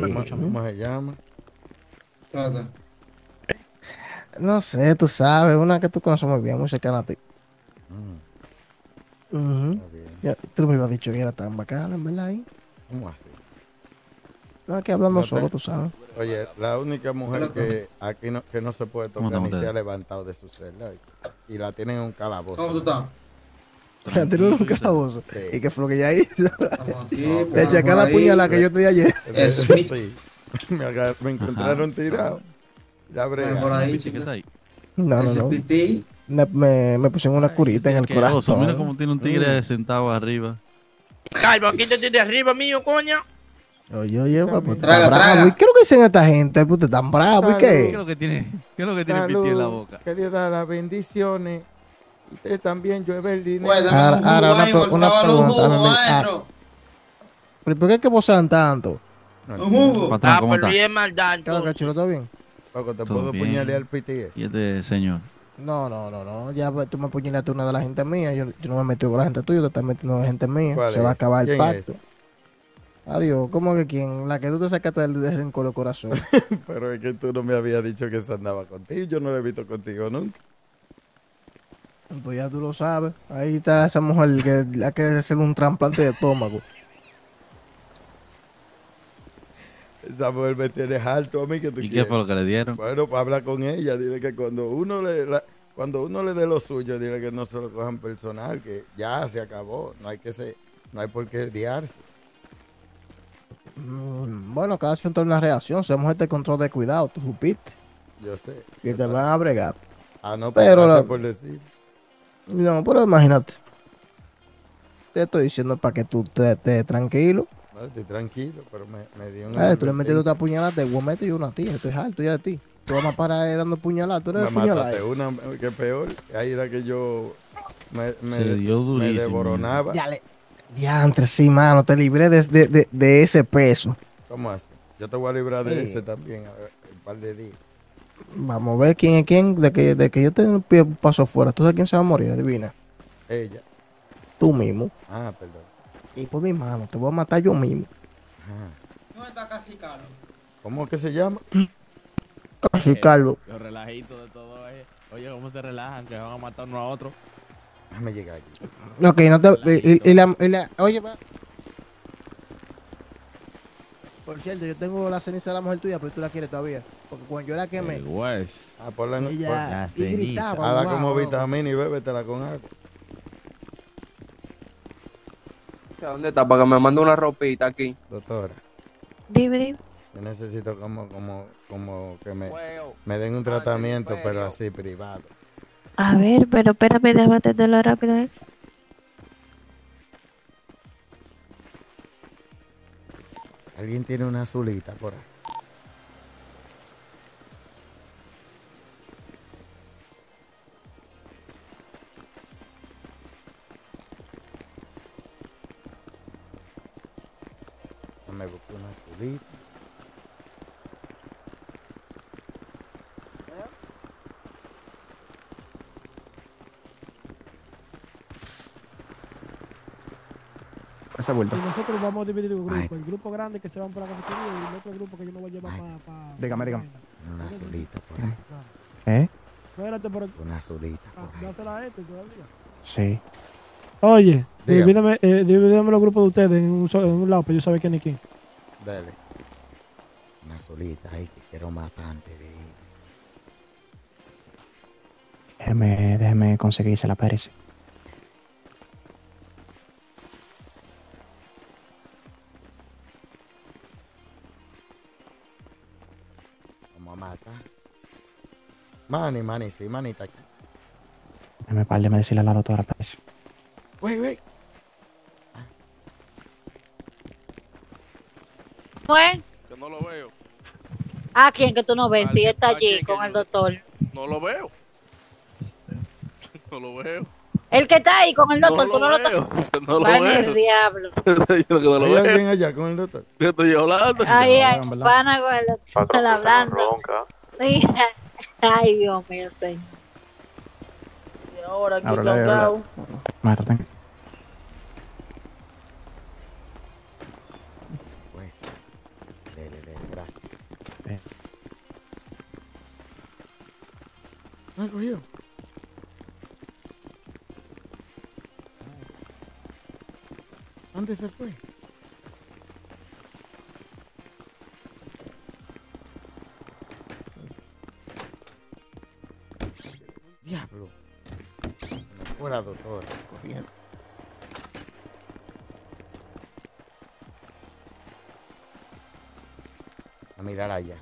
¿Cómo, cómo se llama? No sé, tú sabes, una que tú conoces muy bien, muy cercana a ti. Mm. Ujú. Ya, tú me habías dicho que era tan bacana, en verdad. ahí. ¿Cómo así? No, aquí hablando No te- solo, tú sabes. Oye, la única mujer que aquí no, que no se puede tocar ¿Cómo ni se ha levantado de su celda y la tienen en un calabozo. ¿Cómo tú estás? O sea, tiene un calabozo. Sí. ¿Y qué fue lo que ya hizo? Le por eché la ahí. puñalada que yo te di ayer. Sí. Me, agar- me encontraron tirado. Ya brega. por ahí. No, no, no. Me, me, me pusieron una curita en el corazón. mira cómo tiene un tigre Mm. sentado arriba. Calvo, aquí te tienes arriba mío, coño. Oye, oye, pues, pues, Traga, bravo. traga. ¿Y qué es lo que dicen esta gente? Pues, están bravos. ¿Y ¿Qué es lo que tiene? ¿Qué es lo que tiene Piti en la boca? Que Dios da las bendiciones. Usted también llueve el dinero. Ahora, un jugo ahora una, pre- pregunta. jugo, ah. ¿Pero por qué es que posan tanto? Un jugo. Ah, ¿cómo por está? bien maldad. ¿Qué es lo que chulo? ¿Todo bien? Loco, te puedo bien. puñalear el PTS. Y este señor. No, no, no, no. Ya pues, tú me puñalaste una de la gente mía. Yo, yo no me metí con la gente tuya, tú estás metiendo con la gente mía. ¿Cuál Se va a acabar el pacto. Adiós. ¿Cómo que quién? La que tú te sacaste del, del rencor corazón. Pero es que tú no me habías dicho que se andaba contigo. Yo no lo he visto contigo nunca. Pues ya tú lo sabes. Ahí está esa mujer que hay que hacerle un trasplante de estómago. Esa mujer me tienes alto a mí que tú ¿Y qué quieres. fue lo que le dieron? Bueno, pues habla con ella. Dile que cuando uno le la- cuando uno le dé lo suyo, dile que no se lo cojan personal, que ya se acabó. No hay que se, no hay por qué odiarse. Mm, Bueno, cada tiene una reacción. Somos este control de cuidado, tú supiste. Yo sé. Que te van a bregar. Ah, no, pues, Pero gracias la- por decir. No, pero imagínate. Te estoy diciendo para que tú te estés tranquilo. No, estoy tranquilo, pero me, me dio un Eh, tú le metes otra puñalada, te voy a meter yo una tía. Estoy harto ya de ti. Tú vas a parar dando puñaladas. Tú Me eres puñalada. mataste una que peor. Ahí era que yo me, me, Se dio me durísimo. devoronaba. Ya le- Diantre, sí, mano. Te libré de, de, de, de ese peso. ¿Cómo así? Yo te voy a librar de Eh. ese también, a ver, un par de días. Vamos a ver quién es quién. De que, de que yo te un pie paso afuera. ¿Tú sabes quién se va a morir? Adivina. Ella. Tú mismo. Ah, perdón. Y por mi mano, te voy a matar yo mismo. Ah. ¿Dónde está casi caro? ¿Cómo que se llama? Casi calvo. Los relajitos de todo es. Oye, cómo se relajan, que van a matar uno a otro. Déjame llegar aquí. Ok, no te. Y, y- y la, y la- Oye, va. Por cierto, yo tengo la ceniza de la mujer tuya, pero tú la quieres todavía. Porque cuando yo la quemé. El West. Ah, ponla en Ella- pon- La y ceniza. gritaba. Wow, como vitamina y bébetela con agua. ¿Dónde está? Para que me mande una ropita aquí. Doctora, Dime, dime. yo necesito como, como, como que me, me den un tratamiento, pero así privado. A ver, pero espérame, déjame atenderlo rápido. ¿eh? Alguien tiene una azulita por ahí. Me busco una azulita. Esa vuelta. Y nosotros vamos a dividir el grupo. El grupo grande que se van para la cafetería y el otro grupo que yo me voy a llevar para. Pa, Dígame, dígame. Una azulita por ahí. ¿Eh? Espérate, pero. Una azulita Ah, por ahí. dásela a este todavía. Sí. Oye, Dígame. divídeme, eh, los grupos de ustedes en un, en un lado para yo saber quién es quién. Dale. Una solita ahí que quiero matar antes de ir. Déjeme, déjeme conseguirse la Pérez. Mani, mani, sí, mani está aquí. Déjeme par, déjeme decirle a la doctora Pérez. Güey, güey. ¿Fue? Que no lo veo. ¿A quién que tú no ves? Si está ¿A allí con el yo- doctor. No lo veo. No lo veo. El que está ahí con el doctor, No tú no lo lo veo. estás. No lo el veo. diablo. Yo que no lo ¿Hay alguien veo. allá con el doctor? Yo estoy hablando. Ahí hay pana con el doctor hablando. Sí. Ay, Dios mío, señor. Y ahora aquí chao. Maestro, tenga. Pues, dele, dele, gracias. Eh. Ah, cogió. ¿Dónde se fue? Diablo. Fuera, doctor. Corriendo. A mirar allá.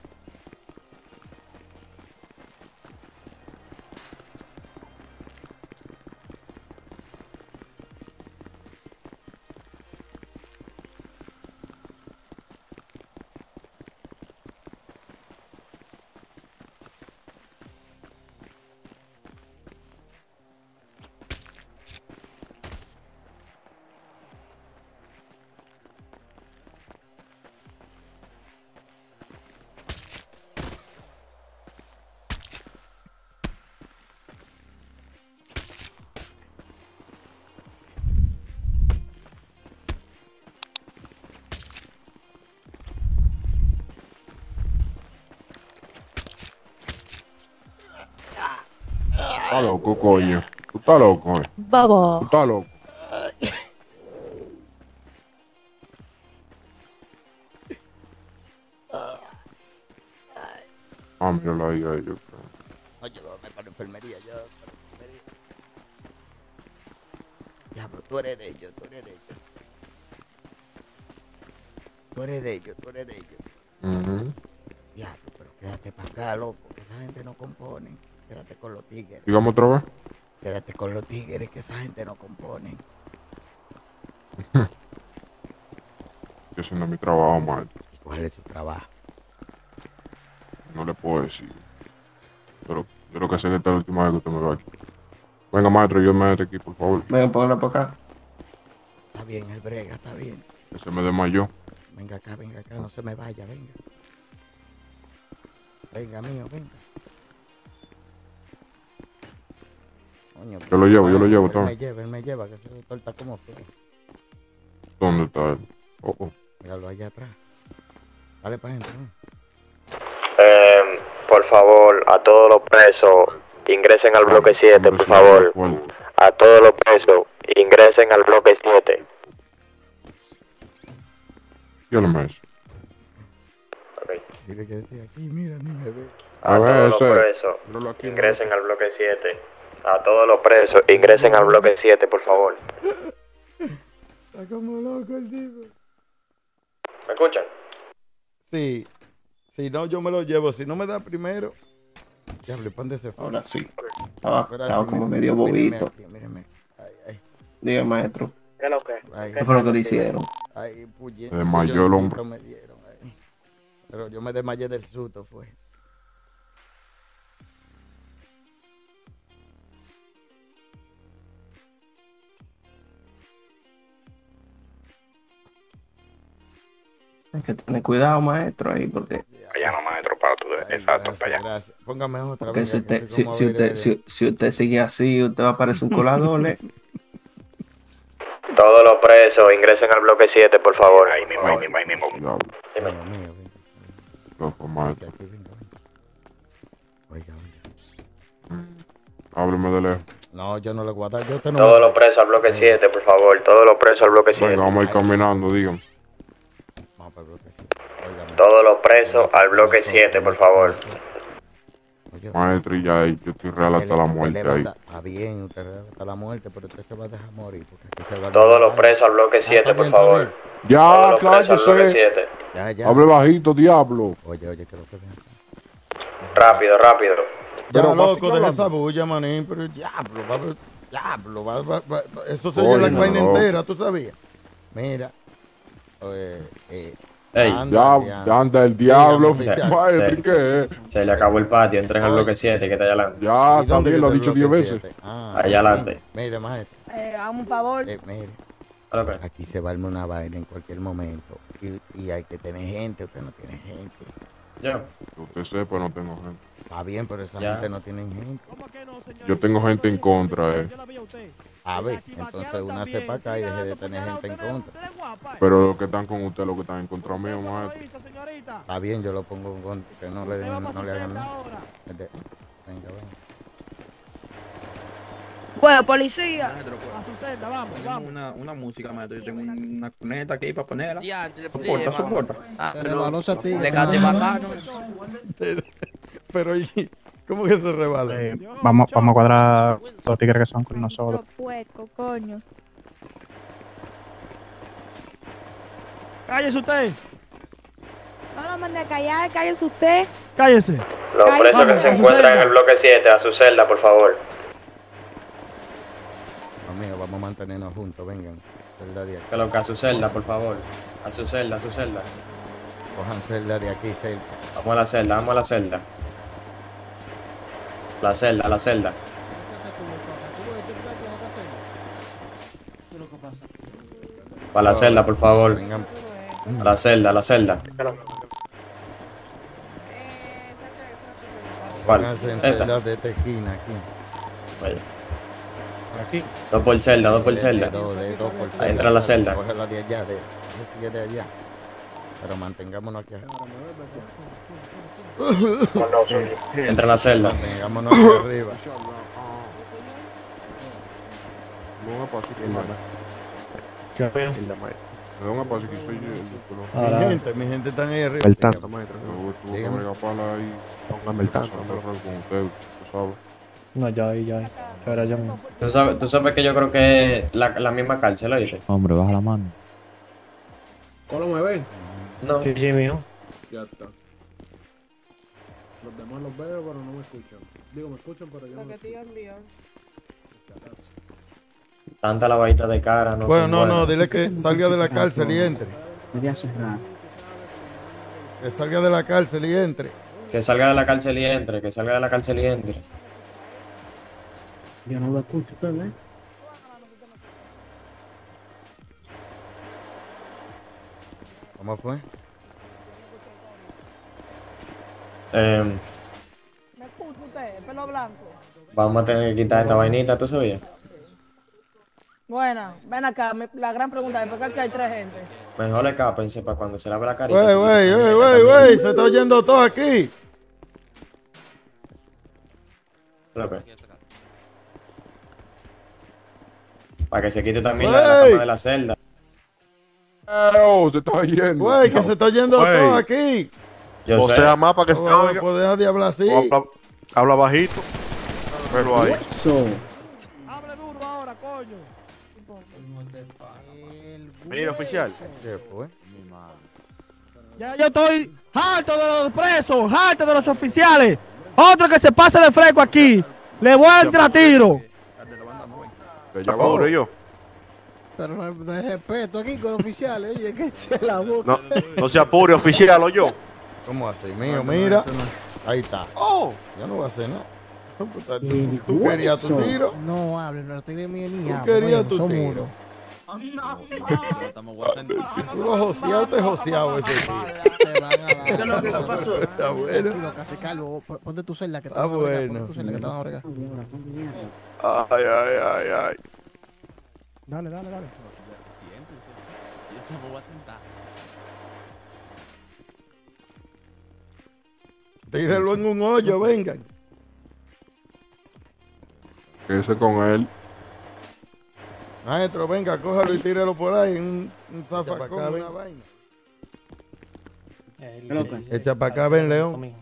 Está loco, coño. Tú estás loco, eh. Tú Babo. estás loco. Ah, míralo ahí, ahí, yo creo. No, yo me para enfermería, yo para enfermería. Diablo, tú eres de ellos, tú eres de ellos. Tú eres de ellos, tú eres de ellos. Ujú. Diablo, pero quédate para acá, loco, que esa gente no compone. Quédate con los tigres. Dígame otra vez. Quédate con los tigres, que esa gente no compone. Yo haciendo mi trabajo, maestro. ¿Cuál es tu trabajo? No le puedo decir. Pero yo lo que sé que esta es la última vez que usted me ve aquí. Venga, maestro, yo me aquí, por favor. Venga, póngala para acá. Está bien, el brega, está bien. Que se me desmayó. Venga acá, venga acá, no se me vaya, venga. Venga, mío, venga. Coño, Yo lo llevo, yo lo él llevo, Me toma. lleva, él me lleva, que doctor está como feo. ¿Dónde está él? Oh, oh. Míralo allá atrás. Dale para adentro. Eh, por favor, a todos los presos, ingresen al bloque 7, por favor. A todos los presos, ingresen al bloque 7. Yo me eso. Dile que estoy aquí, mira, ni me ve. A A ver, todos los presos, ingresen al bloque 7. A todos los presos, ingresen al bloque 7, por favor. Está como loco el tipo. ¿Me escuchan? Sí. Si no, yo me lo llevo. Si no me da primero. Diablo, ¿y ¿pa' dónde se fue? Ahora sí. Estaba, Ahora estaba sí, como mírame, medio bobito. mírame. Ay, ay, Diga, maestro. ¿Qué es lo que? ay. ¿Qué fue lo que le hicieron? Ay, puye- desmayó el hombre. me dieron, ay. Pero yo me desmayé del susto, fue. Hay que tener cuidado, maestro, ahí, porque, Allá no, maestro, para tú. Exacto, para allá. Gracias. Póngame otra porque vez. si usted, si, si usted, si, si usted sigue así, usted va a parecer un colador. ¿eh? Todos los presos, ingresen al bloque 7, por favor. Ahí mismo, ahí mismo, ahí mismo. Mío, mío, loco, maestro. Aquí, venga, venga. Oiga, oiga. Hábleme de lejos. No, yo no le voy a dar. Yo te no Todos los presos al bloque 7, por favor. Todos los presos al bloque 7. Venga, vamos a ir caminando, dígame. Todos los presos al bloque 7, por favor. Maestro, y ya yo estoy real hasta la muerte ahí. Está bien, usted dar hasta la muerte, pero usted se va a dejar morir. Todos los presos al bloque 7, por favor. Ya, cállese. 7. Ya, ya. Hable bajito, diablo. Oye, oye, que lo que. Rápido, rápido. Ya, loco, deja esa bulla, manín, pero diablo, va, diablo, va, va, va- va- eso se Oye, oye la no, vaina no. entera, ¿tú sabías? Mira, eh, eh, Ey, anda, Ya, ya anda el diablo. Maestro, Se- ¿y qué? Se le acabó el patio, entren al bloque 7 que está allá adelante. Ya, ¿Y dónde también lo ha dicho el 10 bloque veces. siete? Ah, Allá adelante. Mire, maestro, Eh, hazme un favor. eh, mire, que- aquí se va a armar una vaina en cualquier momento y, y hay que tener gente, usted no tiene gente. Yo. Que usted sepa, no tengo gente. Está bien, pero esa Ya. gente no tiene gente. Yo tengo gente en contra, eh. A ver, entonces una se para acá y deje de tener gente en contra. Pero los que están con usted, los que están en contra mío, maestro. Está bien, yo lo pongo en contra, que no le, den- no le hagan nada. Venga, venga. Bueno, policía. A su celda, vamos, Tengo vamos. una, una música, maestro. Yo tengo una cuneta aquí para ponerla. Diantre, Soporta, plebe, soporta. Ah, pero resbaló a ti. le cate bacano. Pero, ¿y ¿cómo que se rebala? Eh, vamos, vamos a cuadrar los tigres que son con nosotros. Puerco, coño. Cállese usted. No lo mande a callar, cállese usted. Cállese. Los Cállese. presos que se encuentran en celda. el bloque 7, a su celda, por favor. Amigo, vamos a mantenernos juntos, vengan. Celda de aquí. Que lo que a su celda, por favor. A su celda, a su celda. Cojan celda de aquí cerca. Vamos a la celda, vamos a la celda. La celda, la celda. Para la celda, por favor. Vengan. A la celda, a la celda. ¿Cuál? En Esta. celdas de esta esquina aquí. Vaya. Aquí. Dos por celda, dos por celda. Ahí entra la celda. Cógela de allá, de, ese sigue de allá. Pero mantengámonos aquí. Entra en la celda. Aquí arriba. Mi gente, mi gente están ahí arriba. El tanto, ahí. Póngame el. No, ya, ya. ya mismo. ¿Tú sabes, tú sabes que yo creo que es la, la misma cárcel, ¿oíste? Hombre, baja la mano. ¿Cómo me ven? No. Sí, sí, mijo. Ya está. Los demás los veo, pero no me escuchan. Digo, me escuchan, pero yo no me escuchan. Tanta lavadita de cara, no. Bueno, no, no, dile que salga de la cárcel y entre. Quería cerrar. Que salga de la cárcel y entre. Que salga de la cárcel y entre, que salga de la cárcel y entre. Yo no lo escucho, ¿tú ves? ¿Cómo fue? Eh, ¿Me? Pelo blanco. vamos a tener que quitar esta vainita, ¿tú sabías? Buena, ven acá. la gran pregunta es: ¿por qué aquí hay tres gente? Mejor escápense para cuando se lave la carita. Wey, wey, wey, wey, wey, se está oyendo todo aquí. Para que se quite también la, la cama de la celda. Oh, se está yendo. Güey, que se está oyendo Wey. todo aquí. Yo o sé. sea, más para que se oiga. pues deja de hablar así. O habla, bajito. Pero ahí. Eso. Hable duro ahora, coño. Mira, oficial. ¿Qué fue? Ya yo estoy harto de los presos, harto de los oficiales. Otro que se pase de fresco aquí. Le voy a entrar a tiro. Ya va. yo. Pero de respeto aquí con oficiales, oye, que se la boca. No, no se apure, oficial, o yo. ¿Cómo así, mío? Mira. Ahí está. Oh. Yo no voy a hacer nada. Tú, tú- tú querías tu tiro. No hable, no te mío ni Tú querías tu tiro. Tú lo joseado, te joseado ese tiro. Te van a dar. ¿Qué es lo que pasó? Está bueno. Tranquilo, casi calvo. Pon- Ponte tu celda que te Está van a bregar, bueno. Ponte tu celda que te van a bregar. Ay, ay, ay, ay. Dale, dale, dale. Tírelo en un hoyo, vengan. Quédese con él. Maestro, venga, cójalo y tírelo por ahí. Un, un zafacón, una vaina. Echa para acá, ven, León.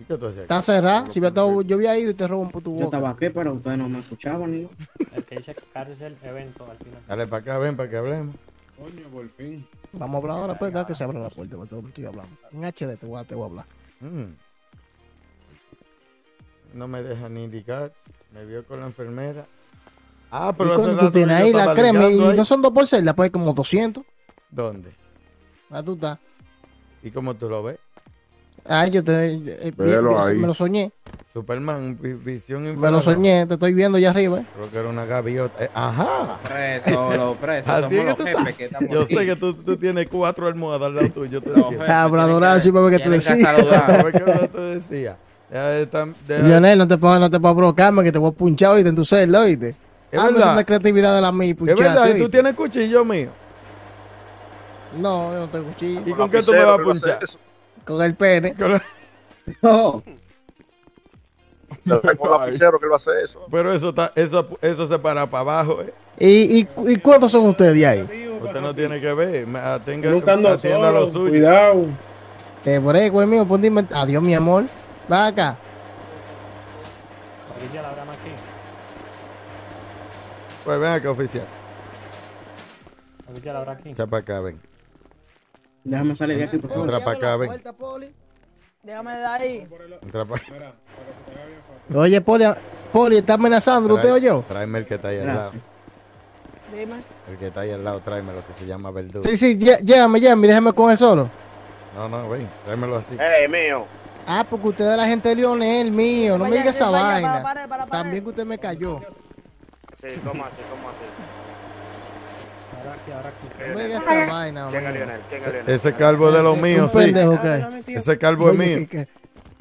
¿Y qué tú haces? Está cerrado. Si yo, estaba- yo había ido y te rompo tu Yo boca. estaba aquí, pero ustedes no me escuchaban ni yo. El que dice cárcel, evento al final. Dale para acá, ven, para que hablemos. Coño, por fin. Vamos a hablar ahora, pues, que se abra la puerta, porque estoy hablando. En HD te voy a, te voy a hablar. Mm. No me deja ni indicar. Me vio con la enfermera. Ah, ¿Y pero hace rato tú tienes yo ahí la crema? Y ahí. no son dos por celda, pues como 200. ¿Dónde? Ah, tú estás. ¿Y cómo tú lo ves? Ah, yo te. eh, Velo vi- ahí. me lo soñé. Superman, vi- visión Me lo soñé, te estoy viendo allá arriba. eh. Creo que era una gaviota. Eh, ajá. Preso, los presos, Así somos es que los tú jefes estás- que estamos Yo aquí. sé que tú, tú tienes cuatro almohadas al lado tuyo. Los entiendes. jefes Ah, pero Horacio, para ver qué tú tienen que decías. saludar. A ver qué tú deja- Lionel, no te pongas no te a provocarme que te voy a punchar oíste, en tu celda, oíste. Es Ah, verdad. es creatividad de la mía, Es verdad, ¿y tú tienes cuchillo mío? No, yo no tengo cuchillo. ¿Y con qué tú me vas a punchar? Con el pene. No. Se con lapicero que él va a hacer eso. Pero eso está, eso, eso se para para abajo, ¿eh? ¿Y, y, ¿Y cuántos son ustedes ahí? Usted no tiene que ver. Atenga, atienda lo solo, suyo. cuidado. Te por ahí, güey mío, pon dime. Adiós, mi amor. Va acá. Policía la brama aquí. Pues ven acá, oficial. Policía la brama aquí. Echa para acá, ven. Déjame salir de aquí, por favor. Entra para acá, ven. Déjame de ahí. Entra para Oye, Poli, Poli, está amenazando, ¿usted o yo? Tráeme el que está ahí al lado. Dime. El que está ahí al lado, tráeme lo que se llama verdugo. Sí, sí, llé- llévame, llévame, déjame con él solo. No, no, ven, tráemelo así. ¡Ey, mío! Ah, porque usted es la gente de Lionel, mío. No me diga esa vaya, vaina. para, para, para, para. También que usted me cayó. Sí, ¿cómo así? ¿Cómo así? Ahora aquí, ahora aquí. No me diga esa vaina, ¿Quién es. Lionel? ¿Quién es Lionel? Ese calvo de los míos, sí. Ese calvo es mío.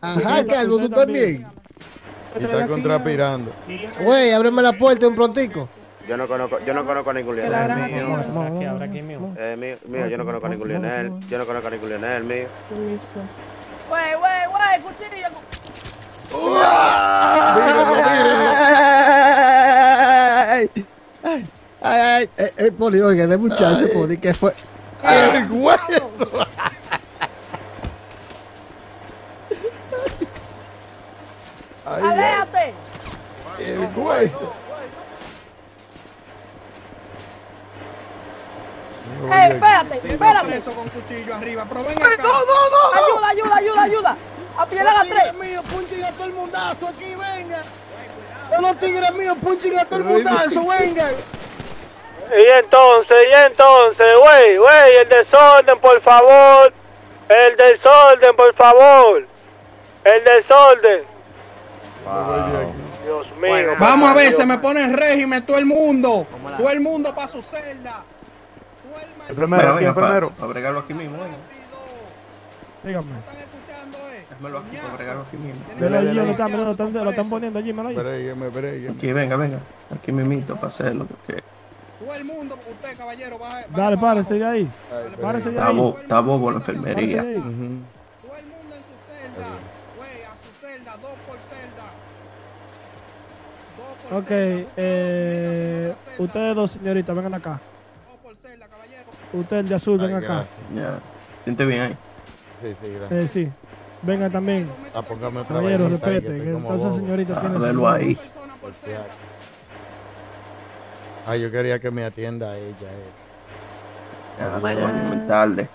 Ajá, Calvo, tú también. Y está contrapirando. Güey, ábreme la puerta un prontico. Yo no conozco, yo no conozco a ningún Lionel mío. Ahora aquí, ahora aquí, mío. Eh, mío, mío, yo no conozco a ningún Lionel. Yo no conozco a ningún Lionel mío. Wey, cuchillo. Ay, ay, ay, ay, ay, Poli, oiga, de muchacho, Poli, que fue. ¡El hueso! Ay, ay, ¡Aléjate! el hueso. ¡Ey, espérate! ¡Espérate! Con cuchillo arriba, pero ven ¡No, no, no! ¡Ayuda, ayuda, ayuda, ayuda! ¡Apiela a tres! mío, punchen a todo el mundazo aquí, venga. Todos los tigres míos, punchen a todo el mundazo, venga. Y entonces, y entonces, güey, güey, el desorden, por favor. El desorden, por favor. El desorden. Dios mío. Vamos a ver, se me pone en régimen todo el mundo. Todo el mundo para su celda. Enfermero, aquí, Venga, pa- enfermero. Para bregarlo aquí mismo, venga. Dígame. Déjamelo aquí para bregarlo aquí mismo. Dele allí, lo están, lo están, lo están poniendo allí, mano. Brégueme, brégueme. Aquí, venga, venga. Aquí mismito para hacerlo. Porque Todo el mundo, usted, caballero, baja. Dale, párese de ahí. Ay, Párese de está, ahí. está bobo la Párese enfermería. Todo el mundo en su celda. Güey, a su celda, dos por celda. Dos por Ok, eh, ustedes dos señoritas, vengan acá. Dos por celda, caballero. Usted el de azul, Ay, venga acá. Ya. Siente bien ahí. Sí, sí, gracias. Eh, sí. Venga también. Ah, póngame otra Caballero, respete, que Ah, tienen velo sus ahí. Por si acaso. Ay, yo quería que me atienda ella. eh. Ya, muy tarde.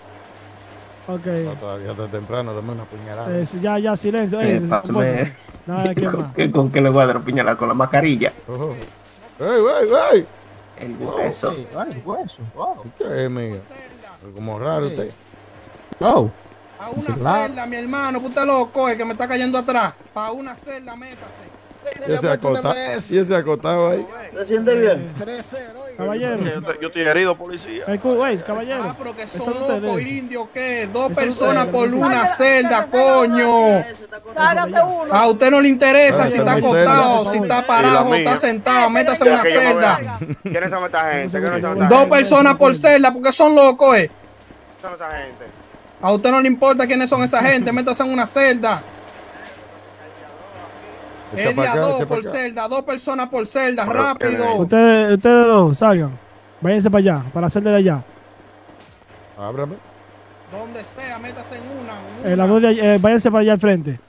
Ok. No, todavía está temprano, dame una puñalada. Eh, ya, ya, silencio. Eh, Eh, pásame. Nada más. ¿Con, qué- ¿Con qué le voy a dar piñala? Con la mascarilla. Oh. ¡Ey, ey, ey! El hueso. Ay, hueso, wow. ¿Qué es, mío? Como raro usted. Wow. A una Claro. celda, mi hermano, puta loco, es que me está cayendo atrás. Pa' una celda, métase. Y ese acotado, y ese acotado ahí. ¿Se siente bien? 3-0, oiga. Caballero. Yo estoy- herido, policía. Eh, caballero. Ah, pero que son locos, indios, ¿qué? Dos personas por una celda, coño. A usted no le interesa si está acostado, si está parado, está sentado, métase en una celda. ¿Quiénes son esta gente? ¿Quiénes son esta Dos gente? personas por celda, porque son locos, eh. ¿Quiénes son esa gente? A usted no le importa quiénes son esa gente, métase en una celda. Es de pa' a acá, dos por celda, dos personas por celda, rápido. Ustedes, ustedes dos, salgan. Váyanse para allá, para hacerle de allá. Ábrame. Donde sea, métase en una. en Eh, una. las dos de eh, váyanse para allá al frente.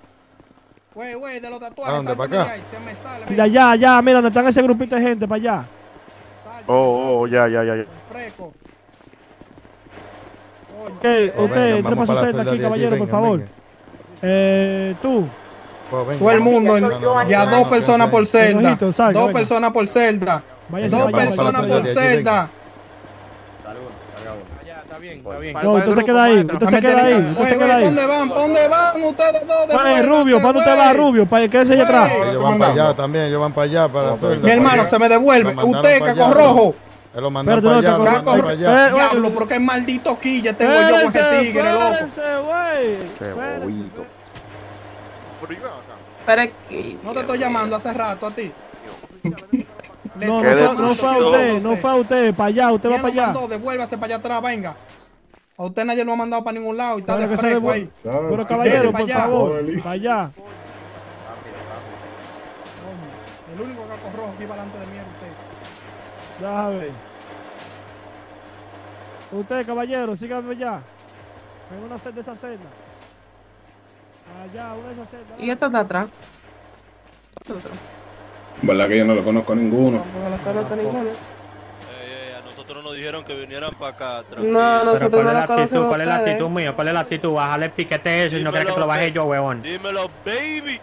Güey, güey, de los ¿A tatuajes. dónde? ¿Pa' sálgame acá? de ahí, se me sale. De allá, allá, mira, donde están ese grupito de gente, para allá. Oh, oh, ya, ya, ya. ya. Fresco. Usted, Oh, usted, venga, para para celda celda aquí, caballero, por favor. venga. Eh, tú. Pues. Todo el mundo, No, no, no, ya no, dos no, personas por celda. Dos personas por celda. Dos para personas por para allá. celda. No, usted se queda ahí, usted se queda ahí, usted se queda ahí. ¿Dónde van? ¿Para dónde van ustedes dos? Pues, Rubio, ¿para dónde usted va, Rubio? Para que ese allá atrás. Ellos van para allá también, ellos van para allá para celda. Mi hermano, se me devuelve. Usted, para caco rojo. Él lo mandaron para allá, lo Rojo. para allá. Diablo, pero qué maldito quilla tengo yo con ese tigre, loco. Espérense, güey. Qué bobito. No te estoy llamando hace rato a ti. No, no no fue a usted, no fue a usted, para allá, usted va ¿Quién para allá. Devuélvase para allá atrás, venga. A usted nadie lo ha mandado para ningún lado y está de fresco ahí. Pero caballero, Para por allá. favor, para allá. El único caco rojo aquí para delante es usted. Caballero, sígame allá. En una de esa celda. Allá, una de esas celdas. ¿Y esto está atrás? Verdad que yo no lo conozco ninguno. No lo conozco ninguno. A nosotros nos dijeron que vinieran para acá. No, nosotros ¿cuál no es la lo actitud? conocemos ¿Cuál es la actitud mía? ¿Cuál es la actitud? Bájale el piquete eso y no quieres que te lo baje yo, huevón. Dímelo, baby.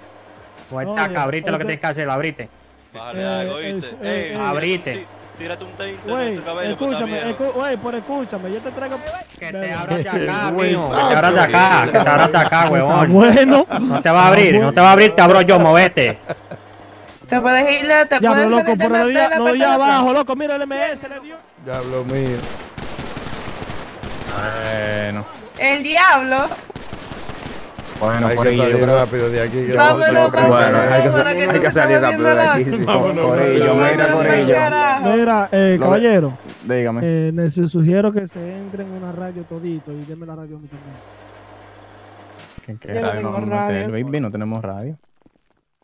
Suelta, Oye, cabrite lo que tienes que hacer, abrite. Bájale Eh, algo, eh, eh, eh, Abrite. Tí- Tírate un Güey, escúchame, güey, pero escúchame, yo te traigo... Que te abras de acá, mijo. Que te abras de acá, que te abras de acá, huevón. bueno. No te va a abrir, no te va a abrir, te abro yo, movete. Te puedes ir, te puedes loco, la lo tela, lo para abajo, loco, mira el MS, le dio. Diablo mío. Bueno. El diablo. Bueno, Hay por que ahí salir yo creo- rápido de aquí. que Vámonos, vámonos, Bueno, hay que, vámonos, sa- que hay que salir rápido de aquí. sí. Vámonos, Corillo, vámonos, mira, Corillo. carajo. Mira, eh, caballero, Dígame. eh, les sugiero que se entren en una radio todito y denme la radio a mí también. ¿Qué, qué no radio a meter, radio. baby? No tenemos radio.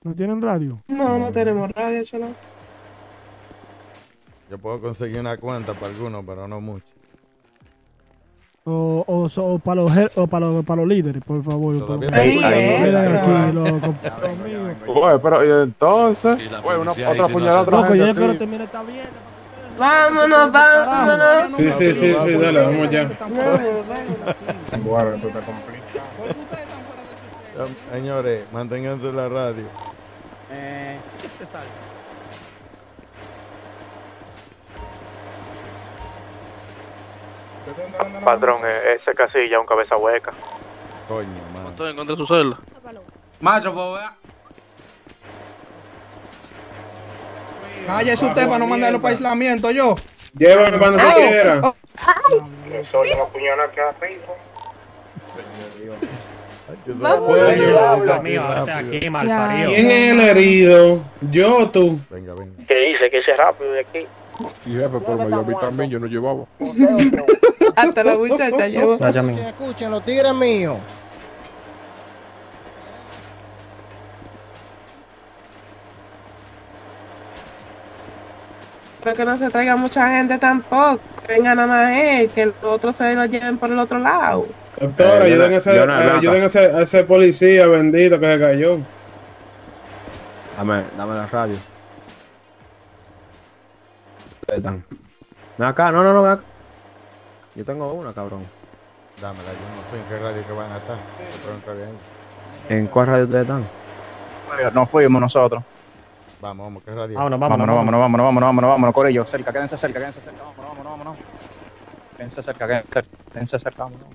¿No tienen radio? No, no tenemos radio, cholo. Yo puedo conseguir una cuenta para algunos, pero no mucho. O, o, o para los, o para los, para los líderes, por favor. Todavía por- te Ahí, pero y entonces, oye, una, otra puñalada otra Loco, yo aquí. terminar esta bien. Vámonos, vámonos. Sí, sí, sí, sí, dale, vamos ya. Bueno, esto está complicado. Señores, manténganse en la radio. Eh, ¿qué se sale? Patrón, eh, ese casilla, un cabeza hueca. Coño, mano. Estoy en contra de su celda. Maestro, pues vea. Cállese usted para no mandarlo para aislamiento, yo. Llévame cuando se quiera. Soy una puñalada que mal parido. ¿Quién es el herido? Yo o tú. Venga, venga. ¿Qué dice? Que hice rápido de aquí. Sí, jefe, pero me dio a mí también, yo no llevaba. Hasta la muchacha llevó. Escuchen, escuchen, los tigres míos. Pero que no se traiga mucha gente tampoco. Que venga nada más él, que los otros se lo lleven por el otro lado. Doctora, Eh, ayuden, a ese, eh, ayuden a ese, a ese policía bendito que se cayó. Dame, dame la radio. Están. Ven acá, no, no, no, ven acá. Yo tengo una, cabrón. Dámela, yo no sé en qué radio que van a estar. ¿En cuál radio ustedes están? Nos fuimos nosotros. Vamos, vamos, ¿qué radio? Vámonos, Vámonos, vámonos, vámonos, vámonos, vámonos, vámonos, vámonos, Corillo, cerca, quédense cerca, quédense cerca, vámonos, vámonos, vámonos. Quédense cerca, quédense cerca, quédense cerca, vámonos.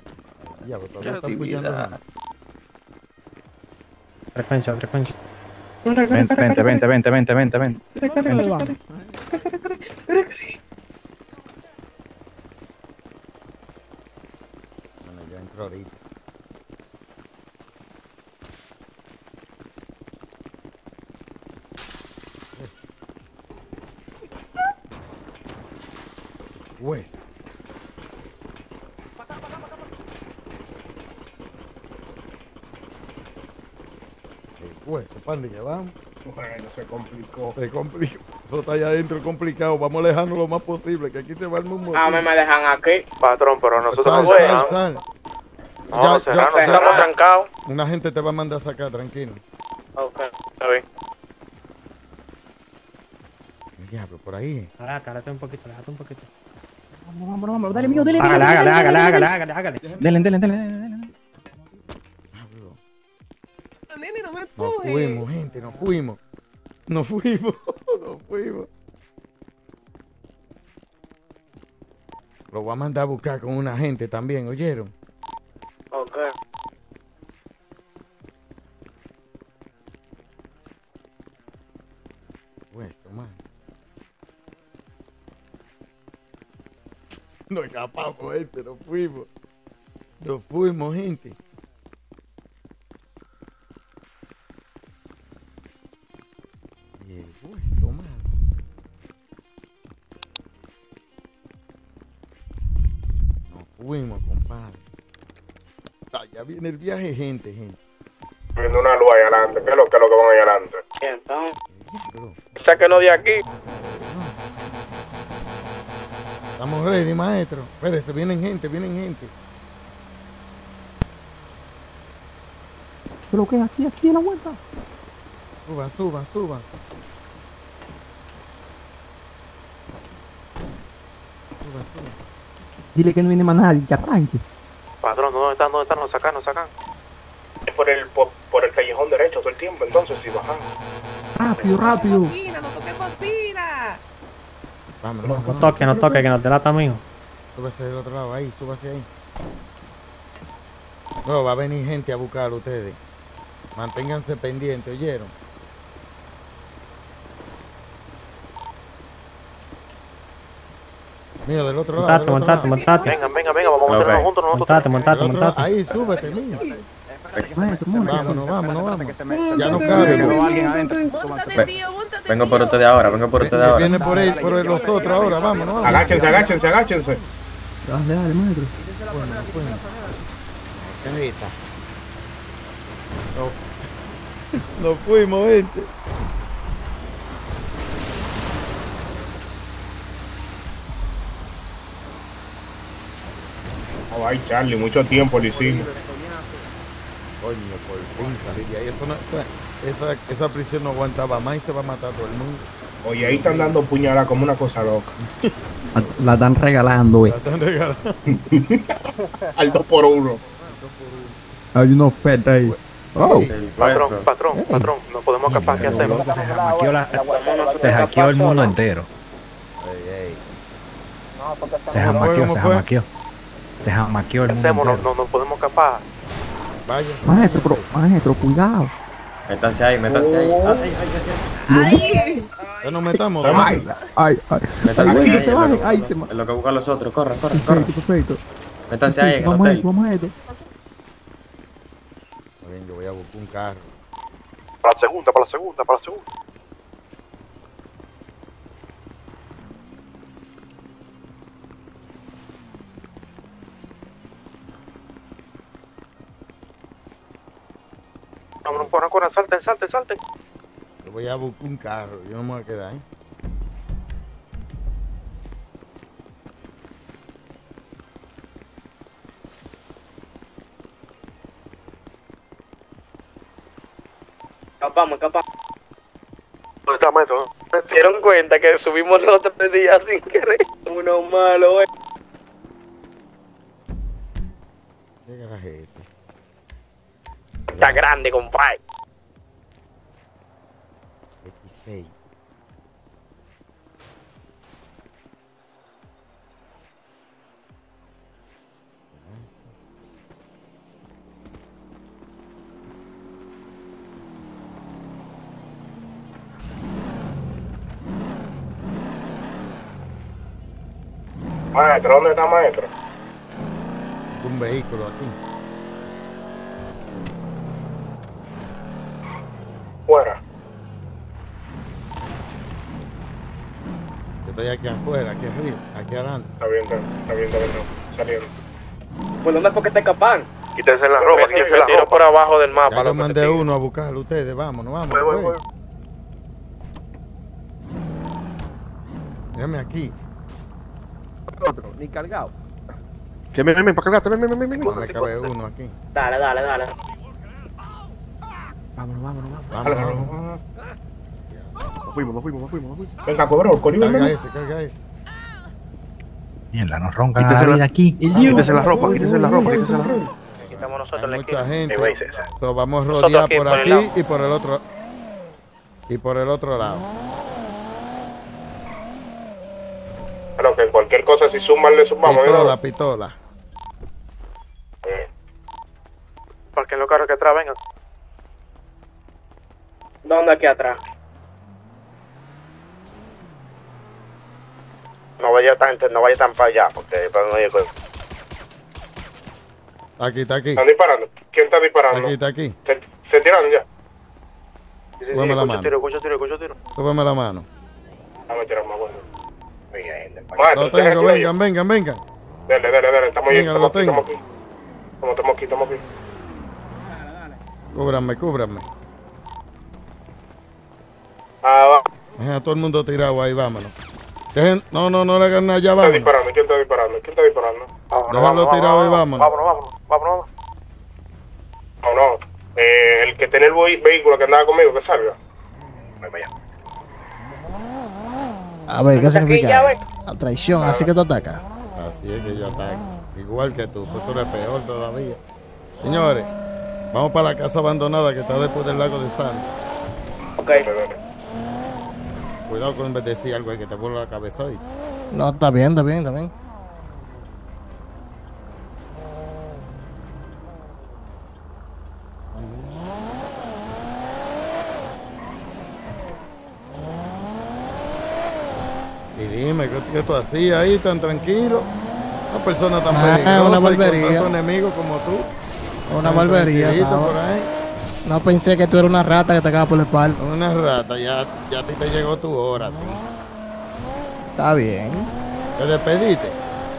Ya, pero todavía están puñando gente. Frecuencia, frecuencia. Vente, vente, vente, vente, vente, vente, vente. Ahí va. Bueno, ya entro ahorita. Pues. El hueso, pan de que vamos. Bueno, se complicó. Se complicó. Eso está allá adentro complicado. Vamos a alejarnos lo más posible, que aquí se va el mundo. A mí me dejan aquí. Patrón, pero nosotros Sal, no sal, podemos. sal. No, Ya- ya- ya- trancado. Una gente te va a mandar a sacar, tranquilo. Ok, está bien. El diablo, por ahí. Ahora, cálate un poquito, déjate un poquito. Vamos, vamos, vamos, dale mío, dale, Hágale, dale, hágale, dale, hágale, dale, hágale, dale. hágale. Dele, dele, dele, dele, dele. Nene, no me Nos empuje. fuimos, gente, nos fuimos. Nos fuimos, nos fuimos. Lo voy a mandar a buscar con una gente también, ¿oyeron? Ok. Hueso, man. Nos escapamos, gente, nos fuimos. Nos fuimos, gente. Fuimos, compadre. Ah, ya viene el viaje, gente, gente. Viendo una luz ahí adelante. ¿Qué es lo que, es lo que van ahí adelante? Entonces. Sáquenos de aquí. Estamos ready, maestro. Espérese, vienen gente, vienen gente. Pero que aquí, aquí en la vuelta. Suban, suban, suban. Suban, suban. Dile que no viene más nadie, que arranque. Patrón, ¿dónde están? ¿Dónde están? Nos sacan, nos sacan. Por el, por, por el callejón derecho todo el tiempo, entonces, si bajan. Rápido, rápido. Cocina, no toques cocina. Vámonos, No toque, no toque, que nos delata, mijo. Súbase del otro lado, ahí, súbase ahí. No, va a venir gente a buscar a ustedes. Manténganse pendientes, ¿oyeron? Mío, del otro lado. Montate, otro montate, lado. montate. Vengan, vengan, vengan, vamos a meternos juntos nosotros. Montate, montate, lado. montate. Ahí, súbete, mío. Vámonos, vámonos, vámonos. Ya no cabe. Vengo por ustedes ahora, vengo por ustedes ahora. Viene por ahí, por los otros ahora, vámonos. Agáchense, agáchense, agáchense. Dale, dale, maestro. Bueno, bueno. Nos fuimos, gente. Oh, ay, Charlie, mucho tiempo lo hicimos. Coño, por fin salir de ahí. Eso no, esa, esa, esa prisión no aguantaba más y se va a matar a todo el mundo. Oye, ahí están dando puñaladas como una cosa loca. La están regalando, eh. La están regalando. Al 2 por 1 Hay una oferta ahí. Oh. Patrón, patrón, patrón, no podemos escapar, ¿qué hacemos? Se hackeó el mundo entero. Se jamaqueó, se jamaqueó. Se jamaqueó el ¿Qué mundo hacemos? No, no, no podemos escapar. Vaya. Maestro, pero, maestro, cuidado. Métanse ahí, métanse ahí. ¡Ay! Ya nos metamos. Ay, ay, ay. Métanse Ay, ahí. se que- Ay, se Es lo que buscan los otros. Corran, corran, corran. Perfecto, perfecto. Métanse ahí en el Vamos a hotel. esto, vamos a esto. Bien, yo voy a buscar un carro. Para la segunda, para la segunda, para la segunda. Vámonos, corran, corran, salten, salten, salten. Yo voy a buscar un carro. Yo no me voy a quedar, ¿eh? Escapamos, escapamos. ¿Dónde está, maestro? Se dieron cuenta que subimos los otros días sin querer. Uno malo, eh. ¿Qué este? Está grande, compadre. X6. Maestro, ¿dónde está maestro? Un vehículo aquí. aquí afuera, aquí arriba, aquí adelante. Está bien, está bien, está bien, no. Pues ¿dónde fue que te escapan? Quítense la ropa, quítense la ropa. por abajo del mapa. Ya lo mandé uno a buscarlo ustedes, vámonos, vamos. Pues. Voy, voy, voy. Mírame aquí. Otro, ni cargado. Que me para cargarte, ven. Me cabe uno aquí. Dale, dale, dale. Vámonos, vámonos, vámonos. vámonos. Nos fuimos, nos fuimos, nos fuimos, nos fuimos. Venga, cobró, Carga colibrí, ese, carga ese. Mierda, nos roncan la vida aquí. Quítese la ropa, quítese la ropa, quítese la ropa. Quitamos nosotros Hay la mucha gente. So, vamos rodear aquí por el aquí y por el otro. Y por el otro lado. Bueno, que cualquier cosa, si suman, le sumamos. Pistola, pistola. Porque en los carros que atrás vengan. ¿Dónde aquí atrás? No vaya tan, no vaya tan para allá, porque después no llego. Aquí, está aquí. Están disparando. ¿Quién está disparando? Aquí, está aquí. Se, se tiraron ya. Sí, sí, Súbeme sí, la mano. tiro, escucho tiro, escucho tiro. Súbeme la mano. Vamos a tirar más bueno. Lo Maestro, tengo, déjate ahí. vengan, vengan, vengan. Dale, dale, dale. Estamos. Venga, lo Estamos aquí, tengo. estamos aquí. Estamos, estamos aquí, estamos aquí. Cúbranme, cúbranme. Ah, va. Dejen a todo el mundo tirado ahí, vámonos. Dejen, no, no, no le hagan nada, ya ¿Quién está vámonos. disparando? ¿Quién está disparando? ¿Quién está disparando? Déjenlo tirado y vámonos. Vámonos, vámonos, vámonos. No, no. Eh, el que tiene el vehículo que andaba conmigo, que salga. Allá. A ver, ¿qué Aquí, significa? esto? La traición, así que tú atacas. Así es que yo ataco. Igual que tú, pues tú eres peor todavía. Señores, vamos para la casa abandonada que está después del lago de Sal. Ok. Cuidado con decir algo que te vuelva la cabeza hoy. No, está bien, está bien, está bien. Y dime, ¿qué, tú hacías ahí tan tranquilo? Una persona tan Ah, peligrosa una y con barbería. tantos enemigos como tú. Una barbería. por ahí. No pensé que tú eras una rata que te acaba por la espalda. Una rata, ya, ya a ti te llegó tu hora. tío. Está bien. ¿Te despediste?